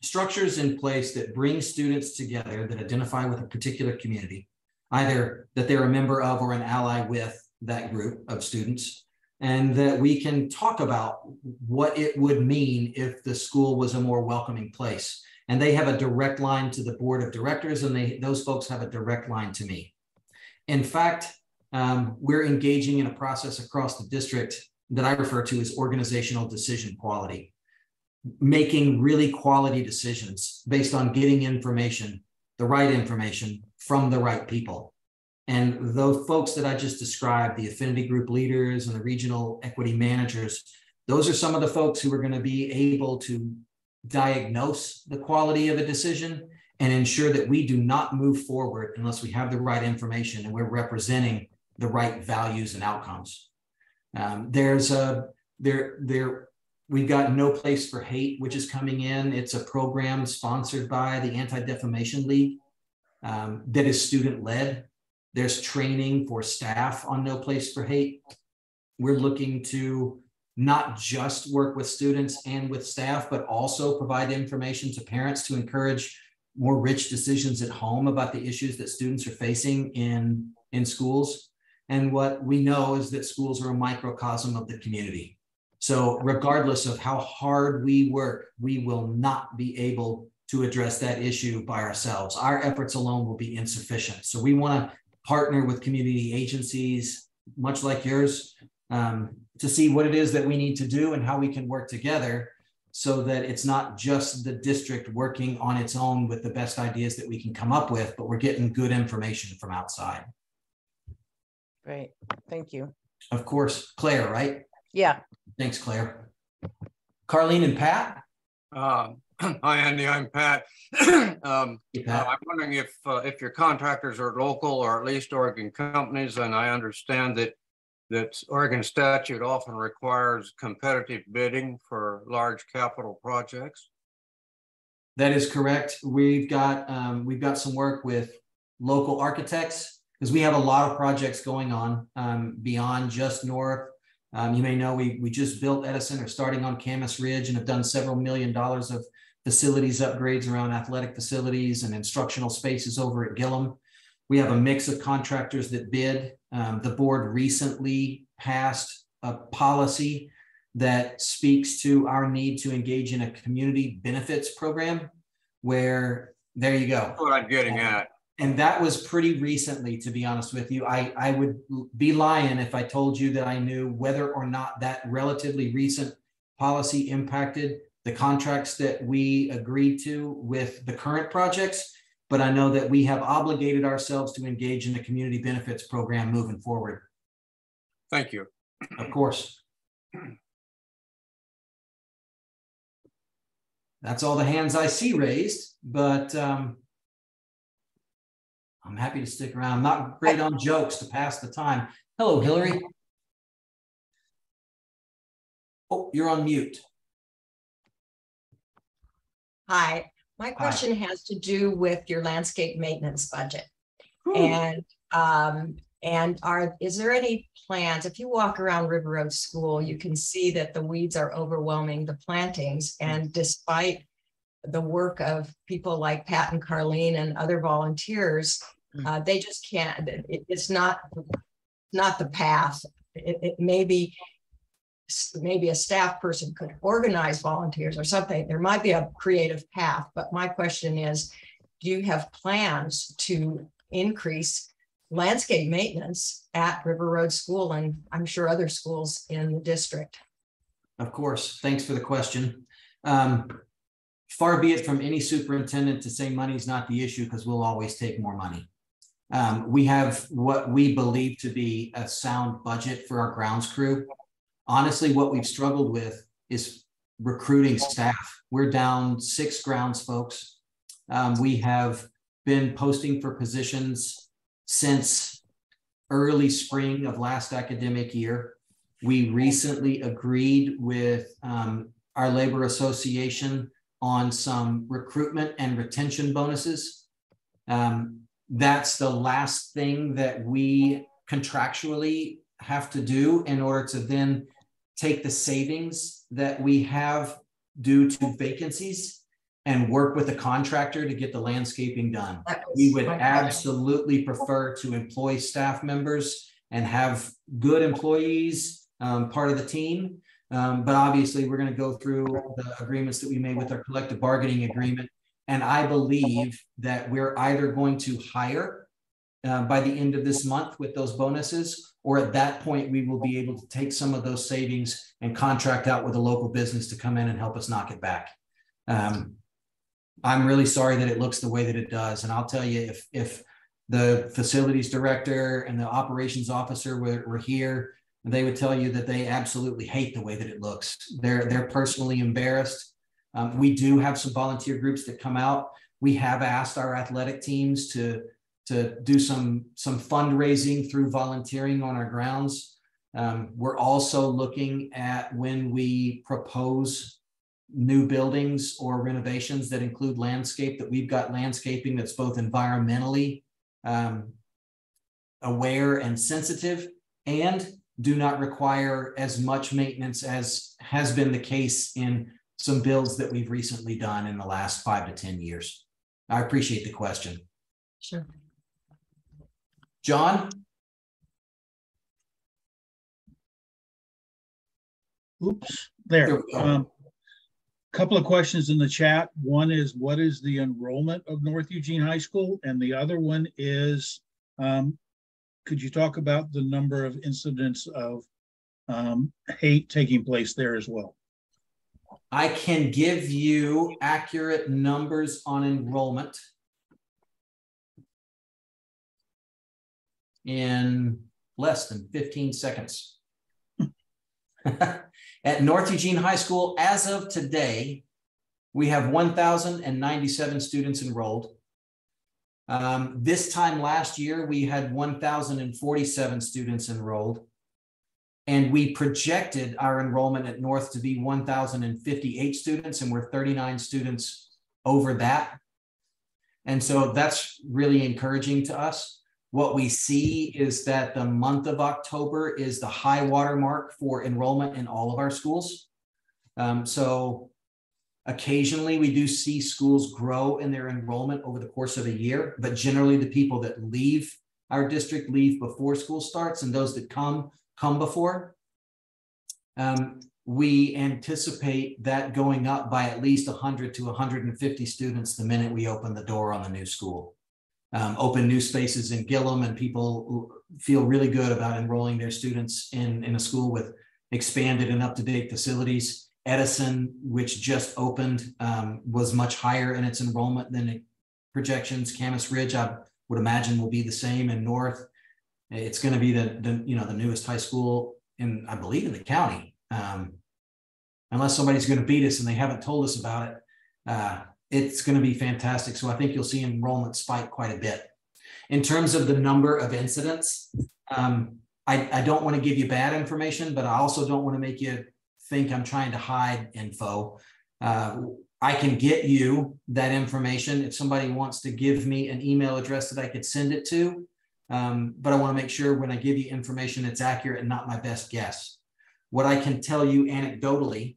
structures in place that bring students together that identify with a particular community, either that they're a member of or an ally with that group of students, and that we can talk about what it would mean if the school was a more welcoming place. And they have a direct line to the board of directors, and they those folks have a direct line to me. In fact, um, we're engaging in a process across the district that I refer to as organizational decision quality, making really quality decisions based on getting information, the right information from the right people. And those folks that I just described, the affinity group leaders and the regional equity managers, those are some of the folks who are going to be able to diagnose the quality of a decision and ensure that we do not move forward unless we have the right information and we're representing the right values and outcomes. Um, there's a there there we've got no place for hate, which is coming in. It's a program sponsored by the Anti Defamation League um, that is student led. There's training for staff on No Place for Hate. We're looking to not just work with students and with staff, but also provide information to parents to encourage more rich decisions at home about the issues that students are facing in, in schools. And what we know is that schools are a microcosm of the community. So, regardless of how hard we work, we will not be able to address that issue by ourselves. Our efforts alone will be insufficient. So, we want to partner with community agencies, much like yours, um, to see what it is that we need to do and how we can work together so that it's not just the district working on its own with the best ideas that we can come up with, but we're getting good information from outside. Great, thank you. Of course, Claire, right? Yeah, Thanks, Claire. Carlene and Pat? Uh, Hi, Andy, I'm Pat. Um, uh, I'm wondering if, uh, if your contractors are local or at least Oregon companies, and I understand that that Oregon statute often requires competitive bidding for large capital projects. That is correct. We've got um, we've got some work with local architects because we have a lot of projects going on um, beyond just North. Um, you may know we we just built Edison or starting on Camas Ridge and have done several million dollars of facilities upgrades around athletic facilities and instructional spaces over at Gilham. We have a mix of contractors that bid. Um, the board recently passed a policy that speaks to our need to engage in a community benefits program where there you go. What I'm getting at. And that was pretty recently, to be honest with you. I, I would be lying if I told you that I knew whether or not that relatively recent policy impacted the contracts that we agreed to with the current projects. But I know that we have obligated ourselves to engage in a community benefits program moving forward. Thank you. Of course. That's all the hands I see raised, but um, I'm happy to stick around. I'm not great on jokes to pass the time. Hello, Hillary. Oh, you're on mute. Hi, my question Hi. has to do with your landscape maintenance budget. And um, and are is there any plans? If you walk around River Road School, you can see that the weeds are overwhelming the plantings. And despite the work of people like Pat and Carlene and other volunteers, mm. uh, they just can't. It, it's not not the path. It, it may be maybe a staff person could organize volunteers or something. There might be a creative path, but my question is, do you have plans to increase landscape maintenance at River Road School and I'm sure other schools in the district? Of course. Thanks for the question. Um, far be it from any superintendent to say money is not the issue because we'll always take more money. Um, we have what we believe to be a sound budget for our grounds crew honestly, what we've struggled with is recruiting staff. We're down six grounds folks. Um, we have been posting for positions since early spring of last academic year. We recently agreed with um, our labor association on some recruitment and retention bonuses. Um, that's the last thing that we contractually have to do in order to then take the savings that we have due to vacancies and work with a contractor to get the landscaping done. We would absolutely prefer to employ staff members and have good employees um, part of the team. Um, but obviously, we're going to go through the agreements that we made with our collective bargaining agreement. And I believe that we're either going to hire uh, by the end of this month with those bonuses, or at that point, we will be able to take some of those savings and contract out with a local business to come in and help us knock it back. Um, I'm really sorry that it looks the way that it does. And I'll tell you, if, if the facilities director and the operations officer were, were here, they would tell you that they absolutely hate the way that it looks. They're, they're personally embarrassed. Um, we do have some volunteer groups that come out. We have asked our athletic teams to to do some some fundraising through volunteering on our grounds. Um, we're also looking at when we propose new buildings or renovations that include landscape that we've got landscaping that's both environmentally um, aware and sensitive and do not require as much maintenance as has been the case in some builds that we've recently done in the last five to 10 years. I appreciate the question. Sure. John? Oops, there. A um, couple of questions in the chat. One is, what is the enrollment of North Eugene High School? And the other one is, um, could you talk about the number of incidents of um, hate taking place there as well? I can give you accurate numbers on enrollment. In less than 15 seconds. At North Eugene High School, as of today, we have 1,097 students enrolled. Um, this time last year, we had 1,047 students enrolled. And we projected our enrollment at North to be 1,058 students, and we're 39 students over that. And so that's really encouraging to us. What we see is that the month of October is the high water mark for enrollment in all of our schools. Um, so occasionally we do see schools grow in their enrollment over the course of a year, but generally the people that leave our district leave before school starts and those that come, come before. Um, we anticipate that going up by at least 100 to 150 students the minute we open the door on the new school. Um, open new spaces in Gilham, and people feel really good about enrolling their students in, in a school with expanded and up to date facilities. Edison, which just opened, um, was much higher in its enrollment than projections. Camas Ridge, I would imagine, will be the same in North. It's going to be the, the you know the newest high school in I believe in the county um, unless somebody's going to beat us and they haven't told us about it, uh, it's going to be fantastic. So I think you'll see enrollment spike quite a bit. In terms of the number of incidents, um, I, I don't want to give you bad information, but I also don't want to make you think I'm trying to hide info. Uh, I can get you that information if somebody wants to give me an email address that I could send it to. Um, but I want to make sure when I give you information, it's accurate and not my best guess. What I can tell you anecdotally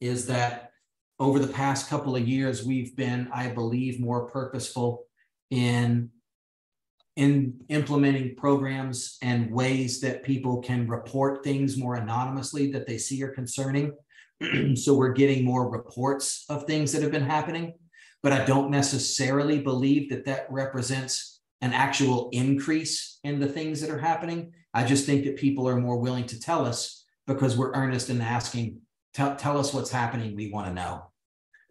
is that over the past couple of years, we've been, I believe, more purposeful in in implementing programs and ways that people can report things more anonymously that they see are concerning. so we're getting more reports of things that have been happening, but I don't necessarily believe that that represents an actual increase in the things that are happening. I just think that people are more willing to tell us because we're earnest in asking, tell, tell us what's happening. We want to know.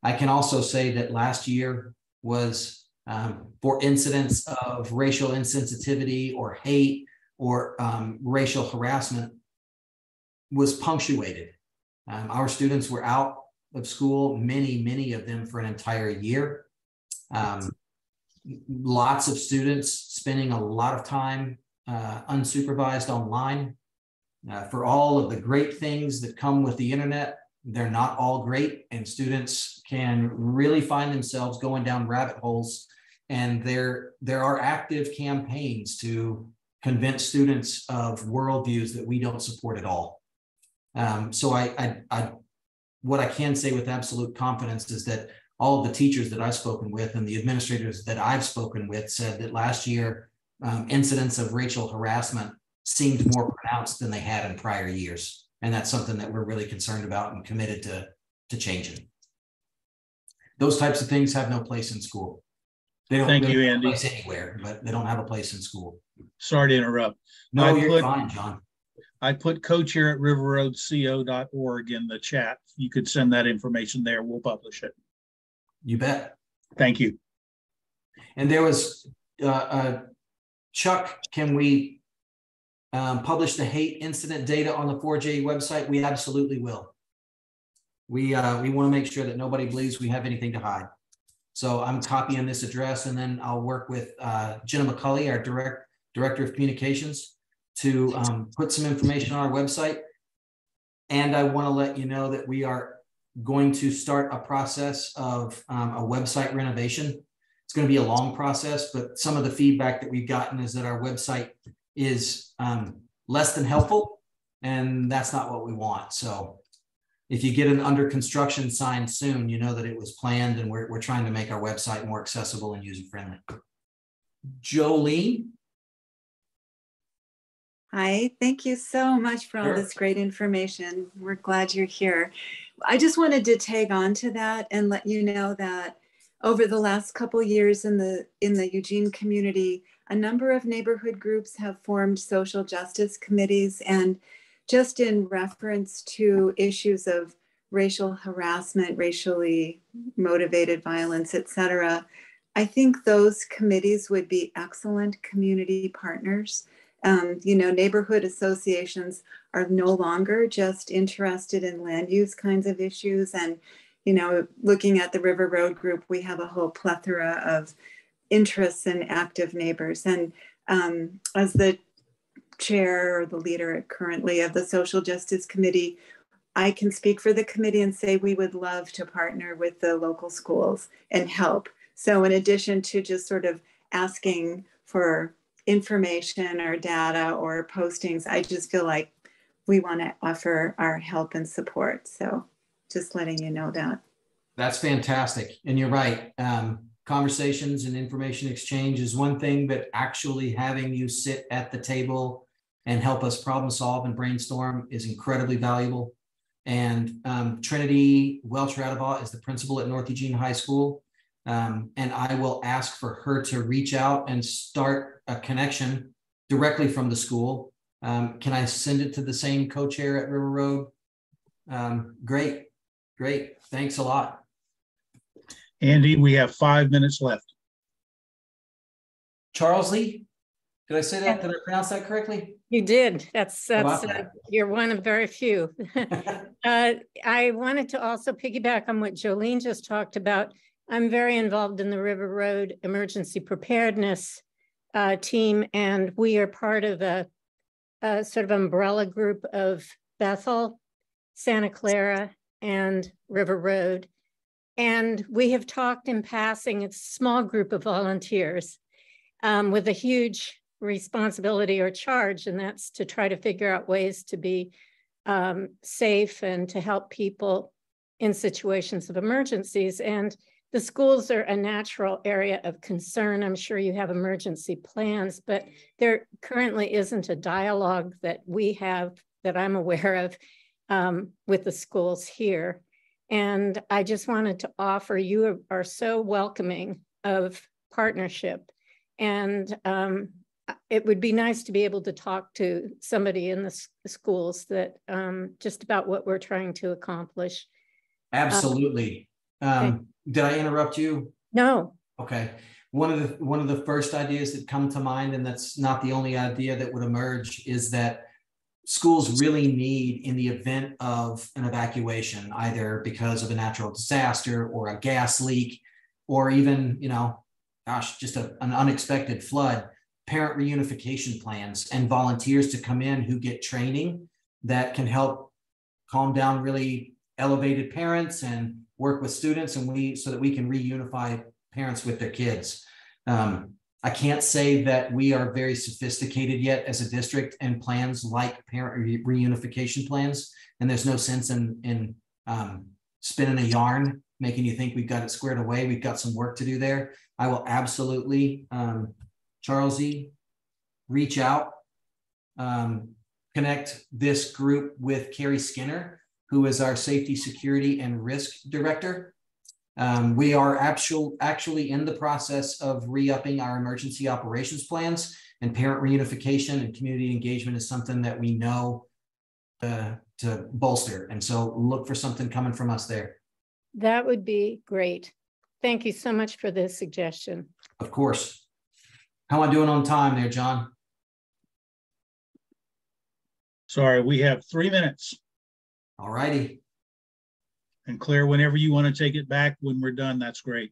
I can also say that last year was um, for incidents of racial insensitivity or hate or um, racial harassment was punctuated. Um, our students were out of school, many, many of them for an entire year. Um, lots of students spending a lot of time uh, unsupervised online uh, for all of the great things that come with the internet. They're not all great, and students can really find themselves going down rabbit holes. And there, there are active campaigns to convince students of worldviews that we don't support at all. Um, so I, I, I, what I can say with absolute confidence is that all of the teachers that I've spoken with and the administrators that I've spoken with said that last year um, incidents of racial harassment seemed more pronounced than they had in prior years. And that's something that we're really concerned about and committed to, to changing. Those types of things have no place in school. They don't Thank really you, have a Andy. place anywhere, but they don't have a place in school. Sorry to interrupt. No, I you're put- fine, John. I put co-chair at riverroadco.org in the chat. You could send that information there. We'll publish it. You bet. Thank you. And there was, uh, uh, Chuck, can we um, publish the hate incident data on the 4J website? We absolutely will. We, uh, we want to make sure that nobody believes we have anything to hide. So I'm copying this address and then I'll work with uh, Jenna McCully, our direct director of communications, to um, put some information on our website. And I want to let you know that we are going to start a process of um, a website renovation. It's going to be a long process, but some of the feedback that we've gotten is that our website is um, less than helpful, and that's not what we want. So if you get an under construction sign soon, you know that it was planned and we're, we're trying to make our website more accessible and user friendly. Jolie, Hi, thank you so much for all Sure. this great information. We're glad you're here. I just wanted to tag on to that and let you know that over the last couple years in the in the Eugene community, a number of neighborhood groups have formed social justice committees and just in reference to issues of racial harassment, racially motivated violence, et cetera, I think those committees would be excellent community partners. Um, you know, neighborhood associations are no longer just interested in land use kinds of issues. And, you know, looking at the River Road group, we have a whole plethora of interests and active neighbors. And um, as the chair or the leader currently of the Social Justice Committee, I can speak for the committee and say we would love to partner with the local schools and help. So in addition to just sort of asking for information or data or postings, I just feel like we want to offer our help and support. So just letting you know that. That's fantastic. And you're right. Um, conversations and information exchange is one thing, but actually having you sit at the table and help us problem solve and brainstorm is incredibly valuable. And um, Trinity Welch Radabaugh is the principal at North Eugene High School. Um, and I will ask for her to reach out and start a connection directly from the school. Um, can I send it to the same co-chair at River Road? Um, great, great. Thanks a lot. Andy, we have five minutes left. Charles Lee, did I say that? Did I pronounce that correctly? You did. That's that's uh, you're one of very few. uh, I wanted to also piggyback on what Jolene just talked about. I'm very involved in the River Road Emergency Preparedness uh, team, and we are part of a, a sort of umbrella group of Bethel, Santa Clara, and River Road. And we have talked in passing, it's a small group of volunteers um, with a huge responsibility or charge, and that's to try to figure out ways to be um, safe and to help people in situations of emergencies. And the schools are a natural area of concern. I'm sure you have emergency plans, but there currently isn't a dialogue that we have that I'm aware of um, with the schools here. And I just wanted to offer you are, so welcoming of partnership. And um, it would be nice to be able to talk to somebody in the schools that um, just about what we're trying to accomplish. Absolutely. Um, did I interrupt you? No, Okay. One of the one of the first ideas that come to mind, and that's not the only idea that would emerge, is that schools really need in the event of an evacuation, either because of a natural disaster or a gas leak, or even, you know, gosh, just a, an unexpected flood, parent reunification plans and volunteers to come in who get training that can help calm down really elevated parents and work with students and we so that we can reunify parents with their kids. Um, I can't say that we are very sophisticated yet as a district and plans like parent re- reunification plans. And there's no sense in in um, spinning a yarn, making you think we've got it squared away. We've got some work to do there. I will absolutely, um, Charles E, reach out, um, connect this group with Carrie Skinner, who is our safety, security, and risk director. Um, we are actual, actually in the process of re-upping our emergency operations plans and parent reunification and community engagement is something that we know uh, to bolster. And so look for something coming from us there. that would be great. Thank you so much for this suggestion. Of course. How am I doing on time there, John? Sorry, we have three minutes. All righty. And Claire, whenever you want to take it back, when we're done, that's great.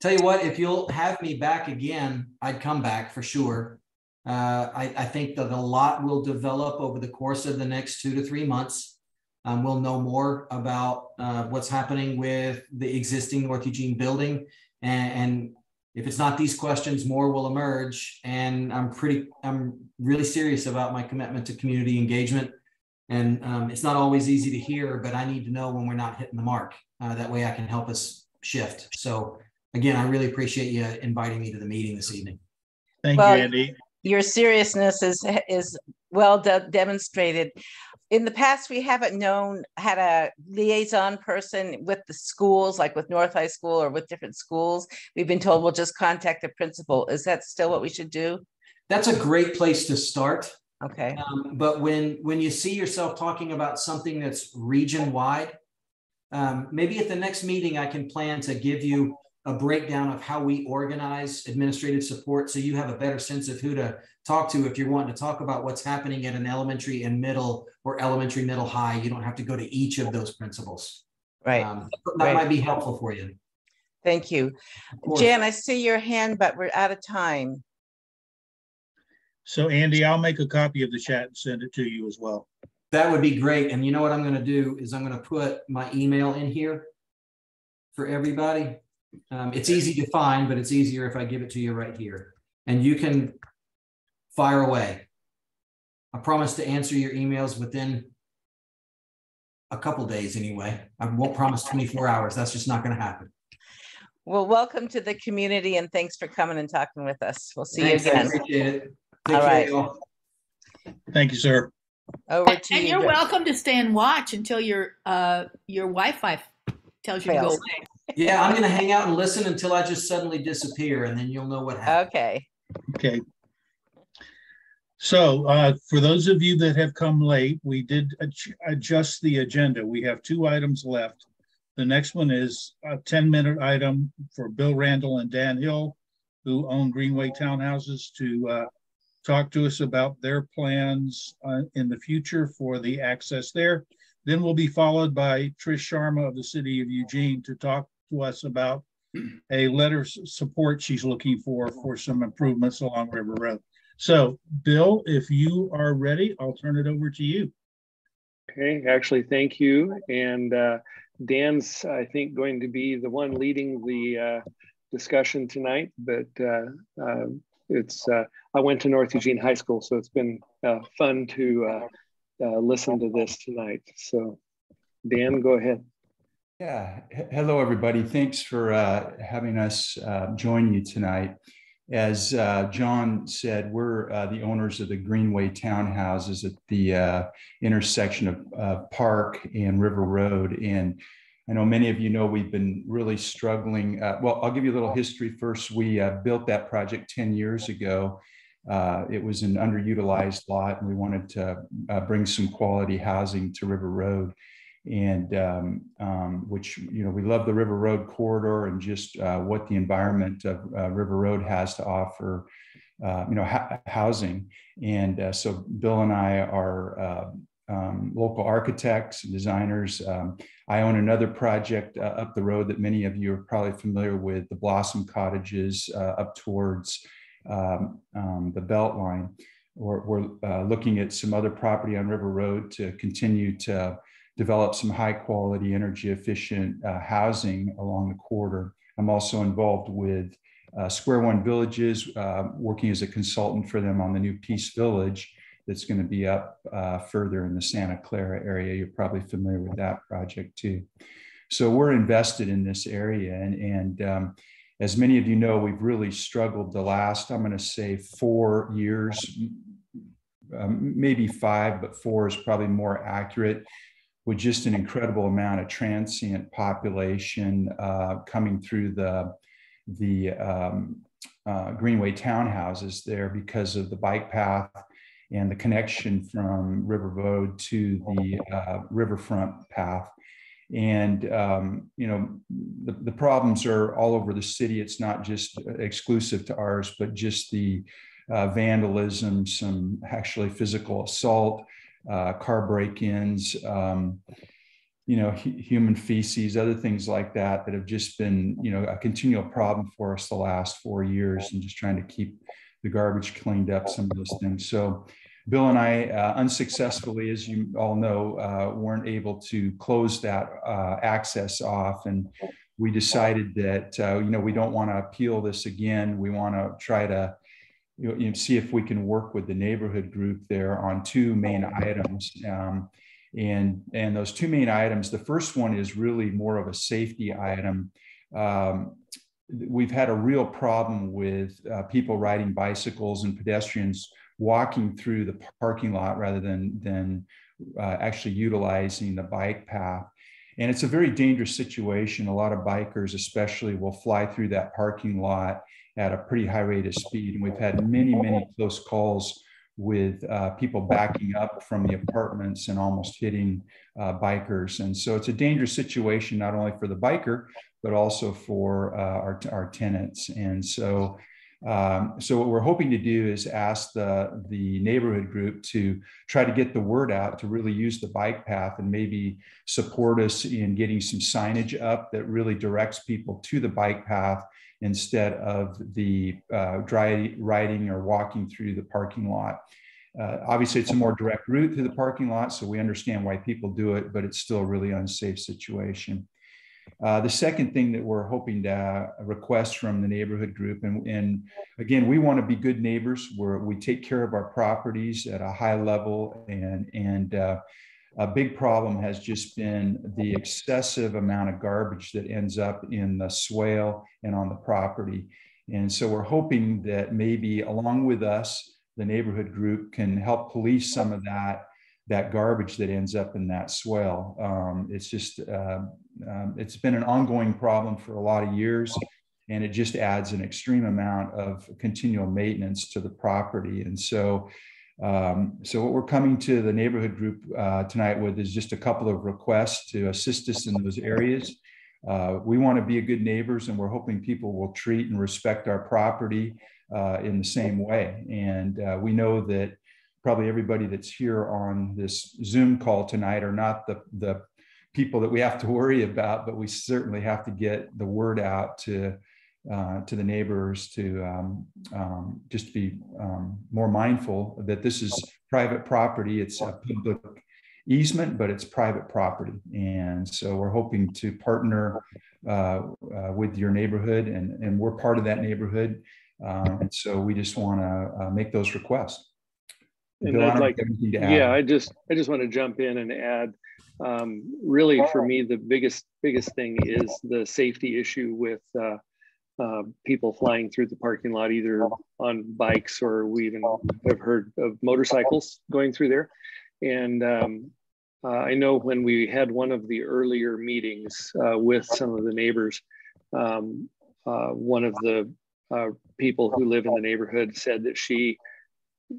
Tell you what, if you'll have me back again, I'd come back for sure. Uh, I, I think that a lot will develop over the course of the next two to three months. Um, we'll know more about uh, what's happening with the existing North Eugene building. And, and if it's not these questions, more will emerge. And I'm pretty, I'm really serious about my commitment to community engagement. And um, it's not always easy to hear, but I need to know when we're not hitting the mark. Uh, that way I can help us shift. So again, I really appreciate you inviting me to the meeting this evening. Thank Well, you, Andy. Your seriousness is, is well de- demonstrated. In the past, we haven't known, had a liaison person with the schools, like with North High School or with different schools. We've been told we'll just contact the principal. Is that still what we should do? That's a great place to start. Okay. Um, but when when you see yourself talking about something that's region wide, um, maybe at the next meeting I can plan to give you a breakdown of how we organize administrative support, so you have a better sense of who to talk to if you're wanting to talk about what's happening at an elementary and middle or elementary middle high. You don't have to go to each of those principals. Right. Um, that Right. might be helpful for you. Thank you. Jan, I see your hand, but we're out of time. So Andy, I'll make a copy of the chat and send it to you as well. That would be great. And you know what I'm going to do is I'm going to put my email in here for everybody. Um, it's easy to find, but it's easier if I give it to you right here. And you can fire away. I promise to answer your emails within a couple days anyway. I won't promise 24 hours. That's just not going to happen. Well, welcome to the community and thanks for coming and talking with us. We'll see Thanks, you I again. appreciate it. Take All care, y'all. Thank you, sir. Over to And you. you're Joe. welcome to stay and watch until your uh your Wi-Fi tells you to go away. Yeah, I'm going to hang out and listen until I just suddenly disappear, and then you'll know what happened. Okay. Okay. So uh, for those of you that have come late, we did adj- adjust the agenda. We have two items left. The next one is a 10-minute item for Bill Randall and Dan Hill, who own Greenway Townhouses, to uh, talk to us about their plans uh, in the future for the access there. Then we'll be followed by Trish Sharma of the city of Eugene to talk to us about a letter support she's looking for for some improvements along River Road. So, Bill, if you are ready, I'll turn it over to you. Okay, actually, thank you. And uh, Dan's, I think, going to be the one leading the uh, discussion tonight. But uh, uh, it's, uh, I went to North Eugene High School, so it's been uh, fun to uh, uh, listen to this tonight. So, Dan, go ahead. Yeah. H- Hello, everybody. Thanks for uh, having us join you tonight. As John said, we're the owners of the Greenway Townhouses at the intersection of Park and River Road. And I know many of you know we've been really struggling. Uh, well, I'll give you a little history first. We uh, built that project 10 years ago. Uh, it was an underutilized lot, and we wanted to uh, bring some quality housing to River Road and um, um, which you know we love the River Road corridor and just uh, what the environment of uh, River Road has to offer, uh, you know, ha- housing. And uh, so Bill and I are uh, um, local architects and designers. Um, I own another project uh, up the road that many of you are probably familiar with, the Blossom Cottages uh, up towards um, um, the Beltline. We're, we're uh, looking at some other property on River Road to continue to develop some high quality, energy efficient uh, housing along the corridor. I'm also involved with uh, Square One Villages, uh, working as a consultant for them on the new Peace Village that's going to be up uh, further in the Santa Clara area. You're probably familiar with that project too. So we're invested in this area. And, and um, as many of you know, we've really struggled the last, I'm going to say, four years, um, maybe five, but four is probably more accurate with just an incredible amount of transient population uh, coming through the the um, uh, Greenway townhouses there because of the bike path and the connection from River Road to the uh, riverfront path. And um, you know the, the problems are all over the city. It's not just exclusive to ours, but just the uh, vandalism, some actually physical assault, uh, car break-ins, um, you know, hu- human feces, other things like that that have just been, you know, a continual problem for us the last four years, and just trying to keep the garbage cleaned up. Some of those things. So, Bill and I, uh, unsuccessfully, as you all know, uh, weren't able to close that uh, access off, and we decided that uh, you know we don't want to appeal this again. We want to try to you know, see if we can work with the neighborhood group there on two main items. Um, and, and those two main items, the first one is really more of a safety item. Um, we've had a real problem with uh, people riding bicycles and pedestrians walking through the parking lot rather than, than uh, actually utilizing the bike path. And it's a very dangerous situation. A lot of bikers, especially, will fly through that parking lot at a pretty high rate of speed. And we've had many, many close calls with uh, people backing up from the apartments and almost hitting uh, bikers. And so it's a dangerous situation, not only for the biker, but also for uh, our, our tenants. And so Um, so what we're hoping to do is ask the, the neighborhood group to try to get the word out to really use the bike path and maybe support us in getting some signage up that really directs people to the bike path instead of the uh, dry riding or walking through the parking lot. Uh, obviously, it's a more direct route to the parking lot, so we understand why people do it, but it's still a really unsafe situation. Uh, the second thing that we're hoping to uh, request from the neighborhood group, and, and again, we want to be good neighbors where we take care of our properties at a high level. And, and uh, a big problem has just been the excessive amount of garbage that ends up in the swale and on the property. And so we're hoping that maybe along with us, the neighborhood group can help police some of that that garbage that ends up in that swell. Um, it's just, uh, um, it's been an ongoing problem for a lot of years and it just adds an extreme amount of continual maintenance to the property. And so, um, so what we're coming to the neighborhood group uh, tonight with is just a couple of requests to assist us in those areas. Uh, we want to be good neighbors and we're hoping people will treat and respect our property uh, in the same way. And uh, we know that probably everybody that's here on this Zoom call tonight are not the, the people that we have to worry about, but we certainly have to get the word out to uh, to the neighbors to um, um, just be um, more mindful that this is private property. It's a public easement, but it's private property. And so we're hoping to partner uh, uh, with your neighborhood, and, and we're part of that neighborhood. Uh, and so we just want to uh, make those requests. And Bill, I'd like, yeah, I just I just want to jump in and add. Um, really, for me, the biggest biggest thing is the safety issue with uh, uh, people flying through the parking lot, either on bikes or we even have heard of motorcycles going through there. And um, uh, I know when we had one of the earlier meetings uh, with some of the neighbors, um, uh, one of the uh, people who live in the neighborhood said that she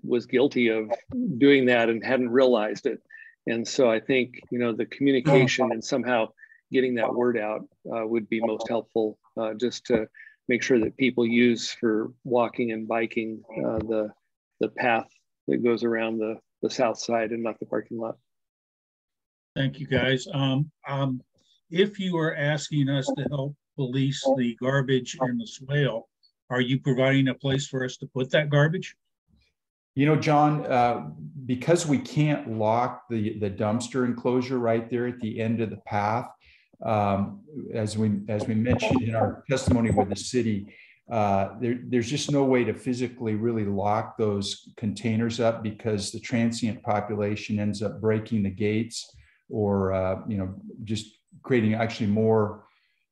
was guilty of doing that and hadn't realized it. And so I think, you know, the communication and somehow getting that word out uh, would be most helpful uh, just to make sure that people use for walking and biking uh, the, the path that goes around the, the south side and not the parking lot. Thank you guys. Um, um, if you are asking us to help police the garbage in the swale, are you providing a place for us to put that garbage? You know, John, uh, because we can't lock the, the dumpster enclosure right there at the end of the path, um, as we as we mentioned in our testimony with the city, uh, there, there's just no way to physically really lock those containers up because the transient population ends up breaking the gates or uh, you know just creating actually more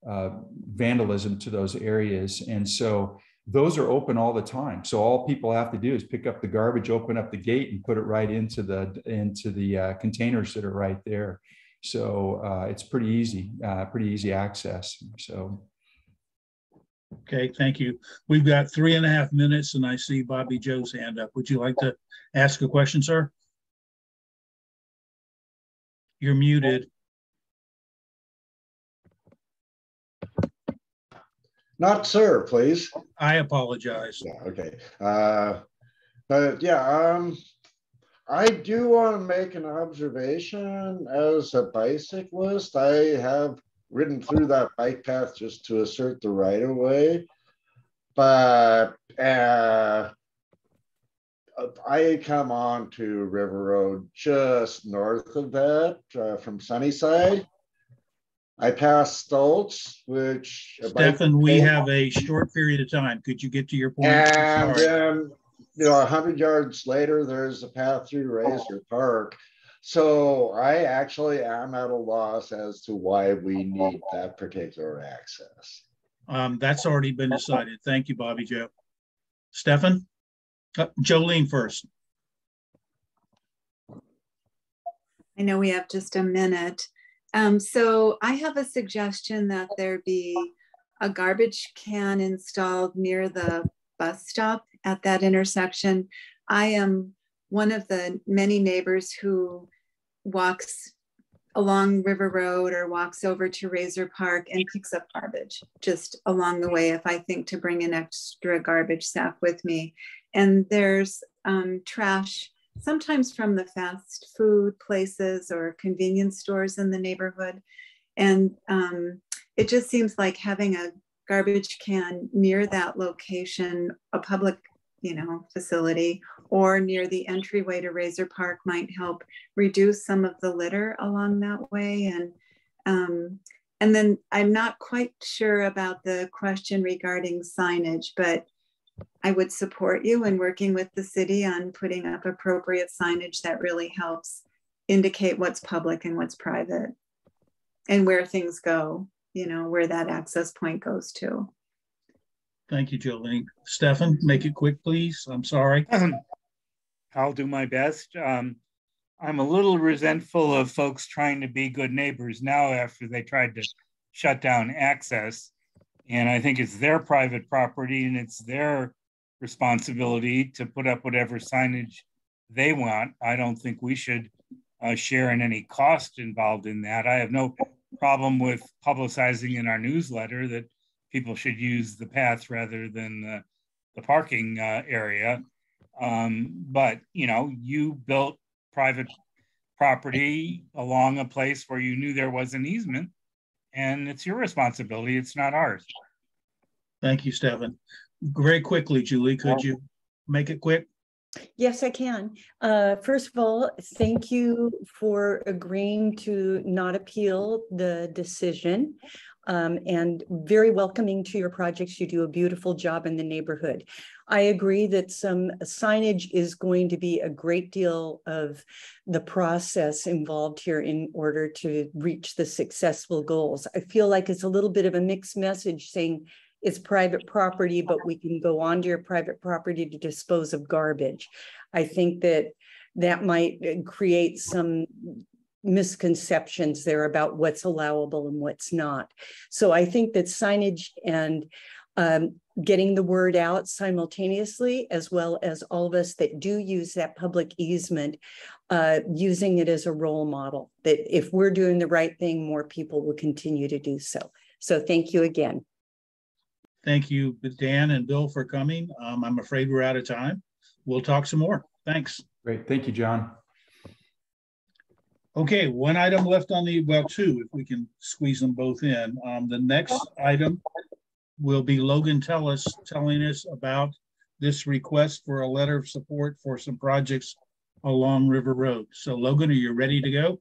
uh, vandalism to those areas. And so those are open all the time. So all people have to do is pick up the garbage, open up the gate, and put it right into the into the uh, containers that are right there. So uh, it's pretty easy, uh, pretty easy access. So. Okay, thank you. We've got three and a half minutes, and I see Bobby Joe's hand up. Would you like to ask a question, sir? You're muted. Not sir, please. I apologize. Yeah, okay. Uh, but yeah, um, I do want to make an observation as a bicyclist. I have ridden through that bike path just to assert the right of way, but uh, I come on to River Road just north of that uh, from Sunnyside I passed Stoltz, which Stefan, we have a short period of time. Could you get to your point? And then, you know, hundred yards later, there's a path through Rasor Park. So I actually am at a loss as to why we need that particular access. Um, that's already been decided. Thank you, Bobby Joe. Stefan, uh, Jolene first. I know we have just a minute. Um, so I have a suggestion that there be a garbage can installed near the bus stop at that intersection. I am one of the many neighbors who walks along River Road or walks over to Rasor Park and picks up garbage just along the way if I think to bring an extra garbage sack with me. And there's um, trash sometimes from the fast food places or convenience stores in the neighborhood. And um, it just seems like having a garbage can near that location, a public you know, facility or near the entryway to Rasor Park might help reduce some of the litter along that way. And um, and then I'm not quite sure about the question regarding signage, but I would support you in working with the city on putting up appropriate signage that really helps indicate what's public and what's private and where things go, you know, where that access point goes to. Thank you, Jolene. Stefan, make it quick, please. I'm sorry. I'll do my best. Um, I'm a little resentful of folks trying to be good neighbors now after they tried to shut down access. And I think it's their private property and it's their responsibility to put up whatever signage they want. I don't think we should uh, share in any cost involved in that. I have no problem with publicizing in our newsletter that people should use the path rather than the, the parking uh, area. Um, but you know, you built private property along a place where you knew there was an easement, and it's your responsibility. It's not ours. Thank you, Stefan. Very quickly, Julie, could you make it quick? Yes, I can. Uh, first of all, thank you for agreeing to not appeal the decision um, and very welcoming to your projects. You do a beautiful job in the neighborhood. I agree that some signage is going to be a great deal of the process involved here in order to reach the successful goals. I feel like it's a little bit of a mixed message saying it's private property, but we can go onto your private property to dispose of garbage. I think that that might uh, create some misconceptions there about what's allowable and what's not. So I think that signage and um, getting the word out simultaneously, as well as all of us that do use that public easement, uh, using it as a role model, that if we're doing the right thing, more people will continue to do so. So thank you again. Thank you, Dan and Bill, for coming. Um, I'm afraid we're out of time. We'll talk some more. Thanks. Great. Thank you, John. Okay, one item left on the, well, two, if we can squeeze them both in. Um, the next item will be Logan Tellis telling us about this request for a letter of support for some projects along River Road. So Logan, are you ready to go?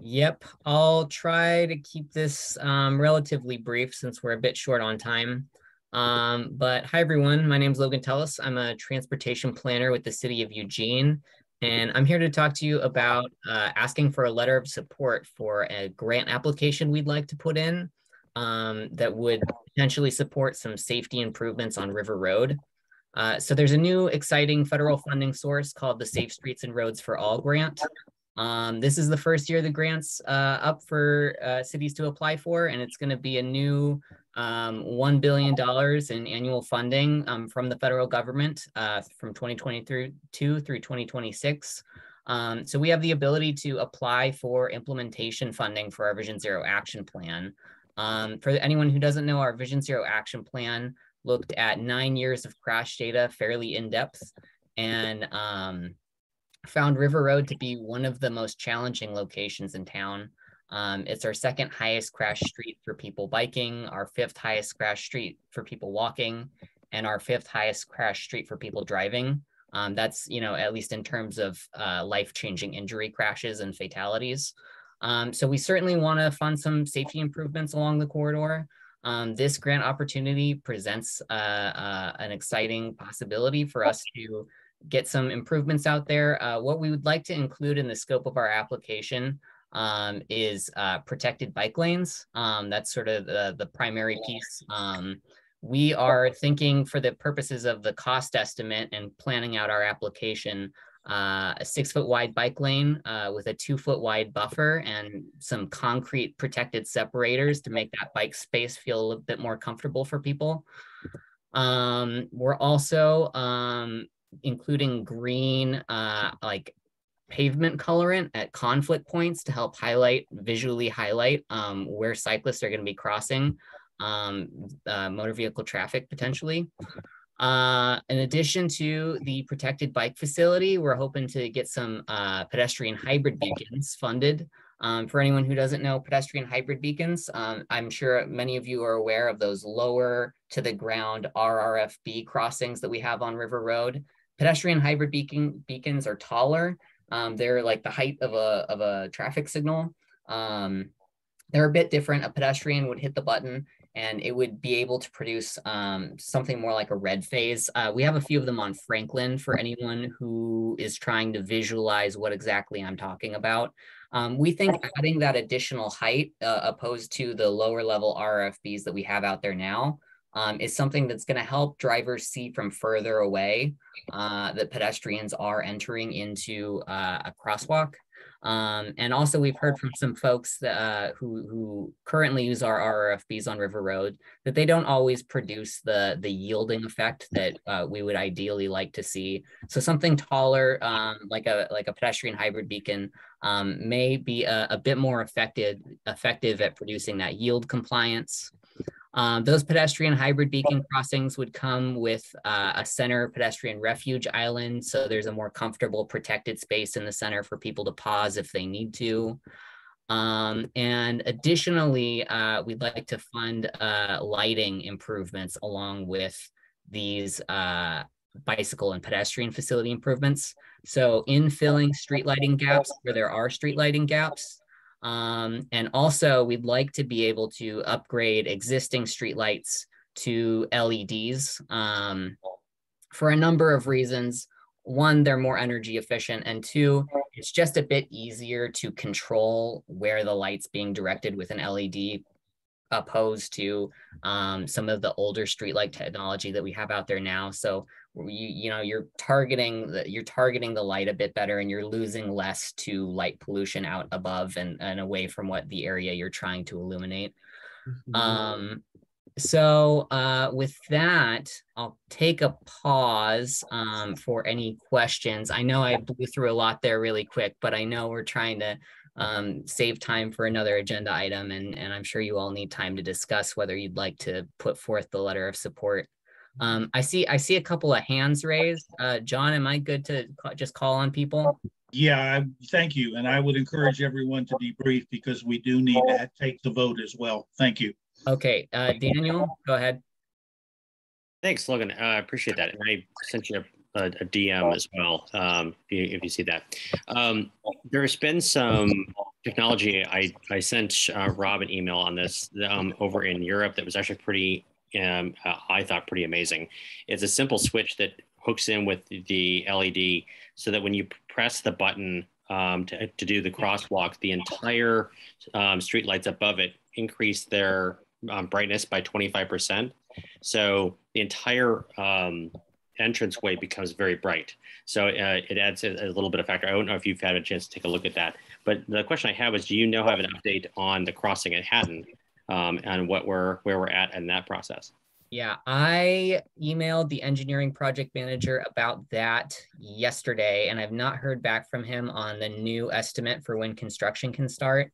Yep, I'll try to keep this um, relatively brief since we're a bit short on time. Um, but hi everyone, my name is Logan Tellis. I'm a transportation planner with the city of Eugene. And I'm here to talk to you about uh, asking for a letter of support for a grant application we'd like to put in um, that would potentially support some safety improvements on River Road. Uh, so there's a new exciting federal funding source called the Safe Streets and Roads for All grant. Um, this is the first year the grant's uh, up for uh, cities to apply for, and it's going to be a new um, $1 billion in annual funding um, from the federal government uh, from 2022 through 2026. Um, so we have the ability to apply for implementation funding for our Vision Zero action plan. Um, for anyone who doesn't know, our Vision Zero action plan looked at nine years of crash data fairly in depth and um, found River Road to be one of the most challenging locations in town. Um, it's our second highest crash street for people biking, our fifth highest crash street for people walking, and our fifth highest crash street for people driving. Um, that's, you know, at least in terms of uh, life-changing injury crashes and fatalities. Um, so we certainly want to fund some safety improvements along the corridor. Um, this grant opportunity presents uh, uh, an exciting possibility for us to get some improvements out there. Uh, what we would like to include in the scope of our application um, is uh, protected bike lanes. Um, that's sort of the, the primary piece. Um, we are thinking for the purposes of the cost estimate and planning out our application, uh, a six foot wide bike lane uh, with a two foot wide buffer and some concrete protected separators to make that bike space feel a little bit more comfortable for people. Um, we're also um, including green, uh, like pavement colorant at conflict points to help highlight, visually highlight um, where cyclists are going to be crossing um, uh, motor vehicle traffic potentially. Uh, in addition to the protected bike facility, we're hoping to get some uh, pedestrian hybrid beacons funded. Um, for anyone who doesn't know pedestrian hybrid beacons, um, I'm sure many of you are aware of those lower to the ground RRFB crossings that we have on River Road. Pedestrian hybrid beacon, beacons are taller. Um, they're like the height of a, of a traffic signal. Um, they're a bit different. A pedestrian would hit the button and it would be able to produce um, something more like a red phase. Uh, we have a few of them on Franklin for anyone who is trying to visualize what exactly I'm talking about. Um, we think adding that additional height uh, opposed to the lower level RFBs that we have out there now um, is something that's going to help drivers see from further away uh, that pedestrians are entering into uh, a crosswalk. Um, and also we've heard from some folks that, uh, who, who currently use our RRFBs on River Road that they don't always produce the, the yielding effect that uh, we would ideally like to see. So something taller, um, like a like a pedestrian hybrid beacon, um, may be a, a, bit more effective effective at producing that yield compliance. Um, those pedestrian hybrid beacon crossings would come with uh, a center pedestrian refuge island. So there's a more comfortable protected space in the center for people to pause if they need to. Um, and additionally, uh, we'd like to fund uh, lighting improvements along with these uh, bicycle and pedestrian facility improvements. So infilling street lighting gaps where there are street lighting gaps, um, and also we'd like to be able to upgrade existing streetlights to LEDs um, for a number of reasons. One, they're more energy efficient. And two, it's just a bit easier to control where the light's being directed with an LED opposed to um, some of the older streetlight technology that we have out there now. So you you know you're targeting the you're targeting the light a bit better and you're losing less to light pollution out above and, and away from what the area you're trying to illuminate mm-hmm. um so uh with that i'll take a pause um for any questions i know i blew through a lot there really quick but i know we're trying to um, save time for another agenda item and, and i'm sure you all need time to discuss whether you'd like to put forth the letter of support um, I see I see a couple of hands raised. Uh, John, am I good to just call on people? Yeah, I, thank you. And I would encourage everyone to be brief because we do need to take the vote as well. Thank you. Okay, uh, Daniel, go ahead. Thanks, Logan. Uh, I appreciate that. And I sent you a, a, a DM as well, um, if, you, if, you, see that. Um, there's been some technology. I, I sent uh, Rob an email on this um, over in Europe that was actually pretty um, uh, I thought pretty amazing. It's a simple switch that hooks in with the LED so that when you press the button um, to, to do the crosswalk, the entire um, street lights above it increase their um, brightness by 25%. So the entire um, entranceway becomes very bright. So uh, it adds a, a, little bit of factor. I don't know if you've had a chance to take a look at that. But the question I have is, do you know have an update on the crossing at Hatton um, and what we're where we're at in that process. Yeah, I emailed the engineering project manager about that yesterday, and I've not heard back from him on the new estimate for when construction can start.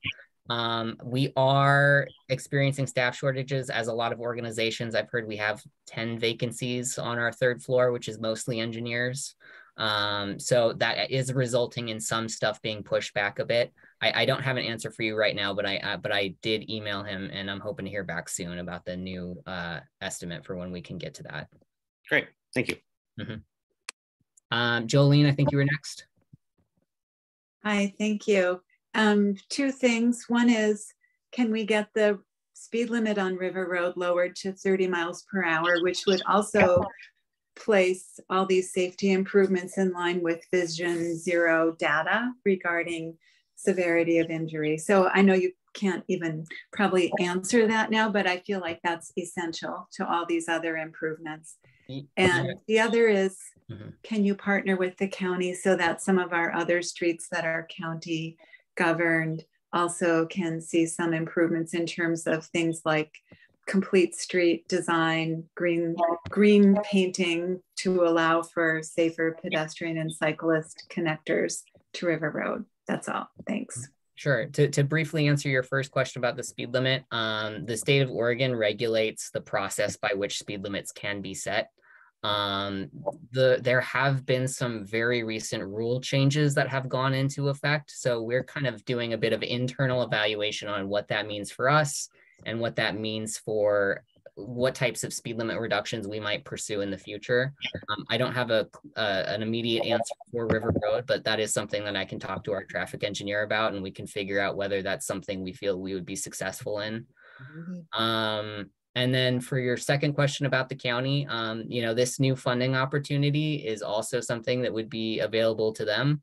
Um, we are experiencing staff shortages as a lot of organizations. I've heard we have 10 vacancies on our third floor, which is mostly engineers. Um, so that is resulting in some stuff being pushed back a bit. I, I don't have an answer for you right now, but I uh, but I did email him, and I'm hoping to hear back soon about the new uh, estimate for when we can get to that. Great, thank you. Mm-hmm. Um, Jolene, I think you were next. Hi, thank you. Um, two things. One is, can we get the speed limit on River Road lowered to 30 miles per hour, which would also place all these safety improvements in line with Vision Zero data regarding severity of injury. So I know you can't even probably answer that now, but I feel like that's essential to all these other improvements. And the other is, mm-hmm. can you partner with the county so that some of our other streets that are county governed also can see some improvements in terms of things like complete street design, green green painting to allow for safer pedestrian and cyclist connectors to River Road. That's all. Thanks. Sure. To, to briefly answer your first question about the speed limit, um, the state of Oregon regulates the process by which speed limits can be set. Um, the there have been some very recent rule changes that have gone into effect. So we're kind of doing a bit of internal evaluation on what that means for us and what that means for what types of speed limit reductions we might pursue in the future. Um, I don't have a uh, an immediate answer for River Road, but that is something that I can talk to our traffic engineer about, and we can figure out whether that's something we feel we would be successful in. Um, and then for your second question about the county, um, you know, this new funding opportunity is also something that would be available to them.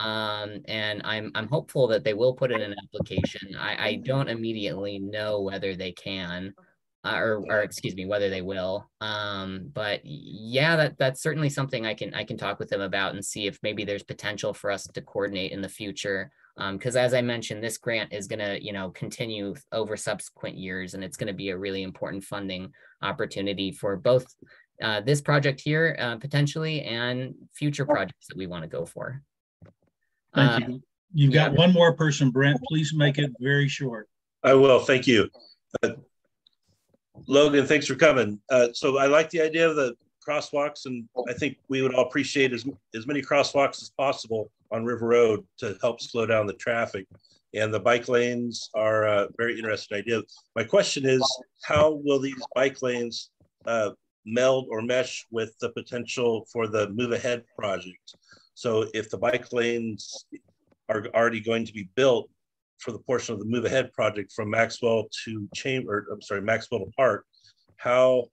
Um, and I'm, I'm hopeful that they will put in an application. I, I don't immediately know whether they can uh, or, or excuse me, whether they will. Um, but yeah, that that's certainly something I can I can talk with them about and see if maybe there's potential for us to coordinate in the future. Because um, as I mentioned, this grant is going to you know continue over subsequent years, and it's going to be a really important funding opportunity for both uh, this project here uh, potentially and future projects that we want to go for. Thank you. You've got one more person, Brent. Please make it very short. I will. Thank you. Uh, Logan, thanks for coming. Uh, so I like the idea of the crosswalks, and I think we would all appreciate as, as many crosswalks as possible on River Road to help slow down the traffic. And the bike lanes are a very interesting idea. My question is, how will these bike lanes uh, meld or mesh with the potential for the Move Ahead project? So if the bike lanes are already going to be built, for the portion of the Move Ahead project from Maxwell to Chamber, I'm sorry, Maxwell to Park, how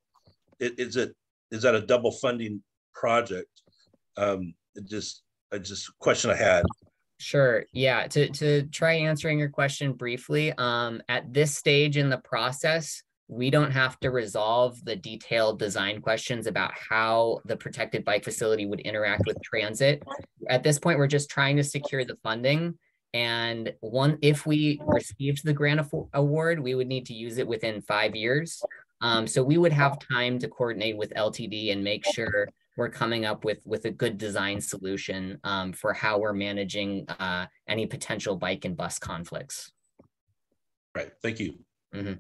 is it, is that a double funding project? Um, just, I just question I had. Sure. Yeah. To, to try answering your question briefly, um, at this stage in the process, we don't have to resolve the detailed design questions about how the protected bike facility would interact with transit. At this point, we're just trying to secure the funding and one, if we received the grant award, we would need to use it within five years. Um, so we would have time to coordinate with LTD and make sure we're coming up with with a good design solution um, for how we're managing uh, any potential bike and bus conflicts. Right. Thank you. Mm -hmm.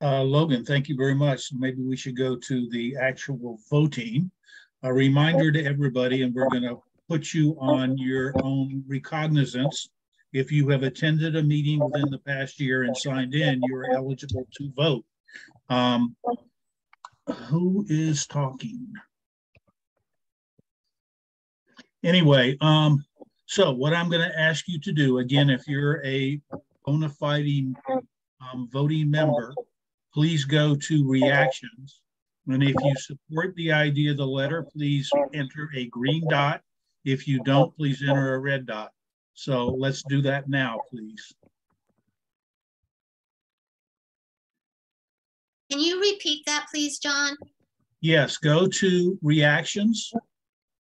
uh, Logan, thank you very much. Maybe we should go to the actual voting. A reminder to everybody, and we're going to put you on your own recognizance. If you have attended a meeting within the past year and signed in, you are eligible to vote. Um, who is talking? Anyway, um, so what I'm going to ask you to do, again, if you're a bona fide um, voting member, please go to reactions. And if you support the idea of the letter, please enter a green dot if you don't, please enter a red dot. So let's do that now, please. Can you repeat that, please, John? Yes, go to reactions.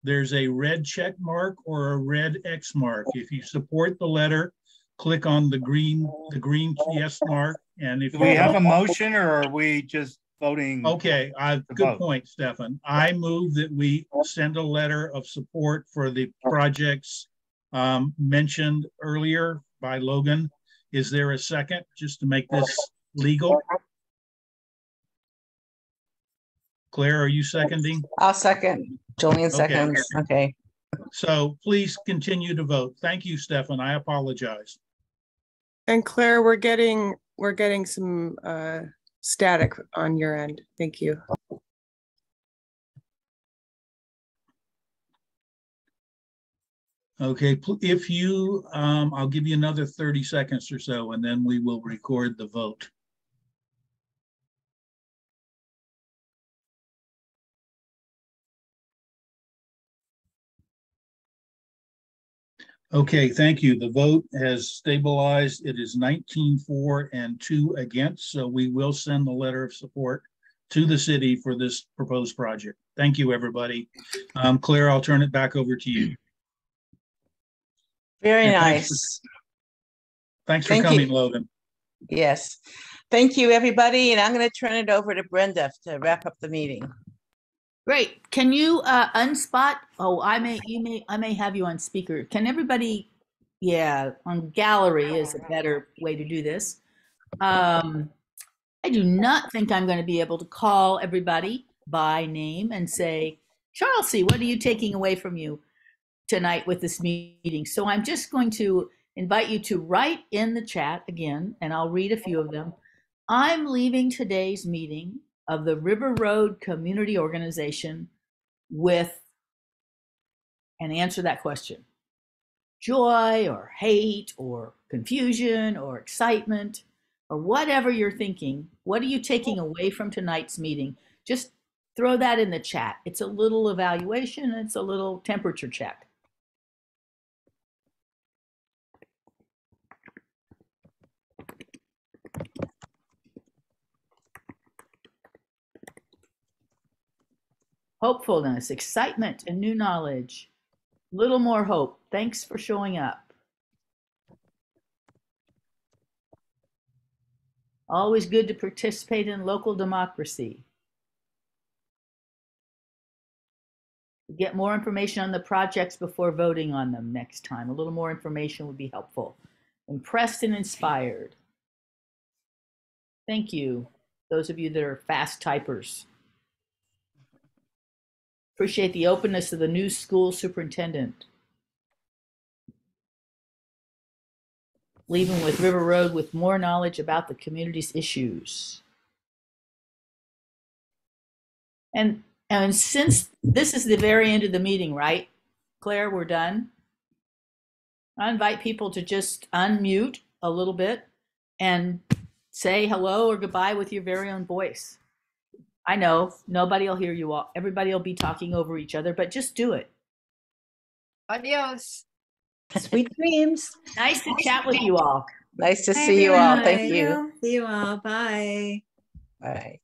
There's a red check mark or a red X mark. If you support the letter, click on the green the green yes mark. And if Do we have a motion or are we just voting. Okay, uh, good vote. point, Stefan. I move that we send a letter of support for the projects um, mentioned earlier by Logan. Is there a second, just to make this legal? Claire, are you seconding? I'll second. Julian seconds. Okay. okay. So please continue to vote. Thank you, Stefan. I apologize. And Claire, we're getting we're getting some uh, static on your end. Thank you. Okay, if you, um, I'll give you another 30 seconds or so, and then we will record the vote. Okay, thank you. The vote has stabilized. It is 19 for and two against. So we will send the letter of support to the city for this proposed project. Thank you, everybody. Um, Claire, I'll turn it back over to you. Very and nice. Thanks for, thanks for coming, you. Logan. Yes. Thank you, everybody. And I'm going to turn it over to Brenda to wrap up the meeting. Great. Can you uh, unspot? Oh, I may, you may, I may have you on speaker. Can everybody? Yeah, on gallery is a better way to do this. Um, I do not think I'm going to be able to call everybody by name and say, Charles, what are you taking away from you tonight with this meeting? So I'm just going to invite you to write in the chat again, and I'll read a few of them. I'm leaving today's meeting of the River Road Community Organization with and answer that question joy or hate or confusion or excitement or whatever you're thinking. What are you taking away from tonight's meeting? Just throw that in the chat. It's a little evaluation, it's a little temperature check. Hopefulness, excitement, and new knowledge. Little more hope. Thanks for showing up. Always good to participate in local democracy. Get more information on the projects before voting on them next time. A little more information would be helpful. Impressed and inspired. Thank you, those of you that are fast typers. Appreciate the openness of the new school superintendent. Leaving with River Road with more knowledge about the community's issues. And and since this is the very end of the meeting, right? Claire, we're done. I invite people to just unmute a little bit and say hello or goodbye with your very own voice. I know nobody will hear you all. Everybody will be talking over each other, but just do it. Adios. Sweet dreams. Nice to chat with you all. Nice to Hi, see you all. Thank you. See you all. Bye. Bye.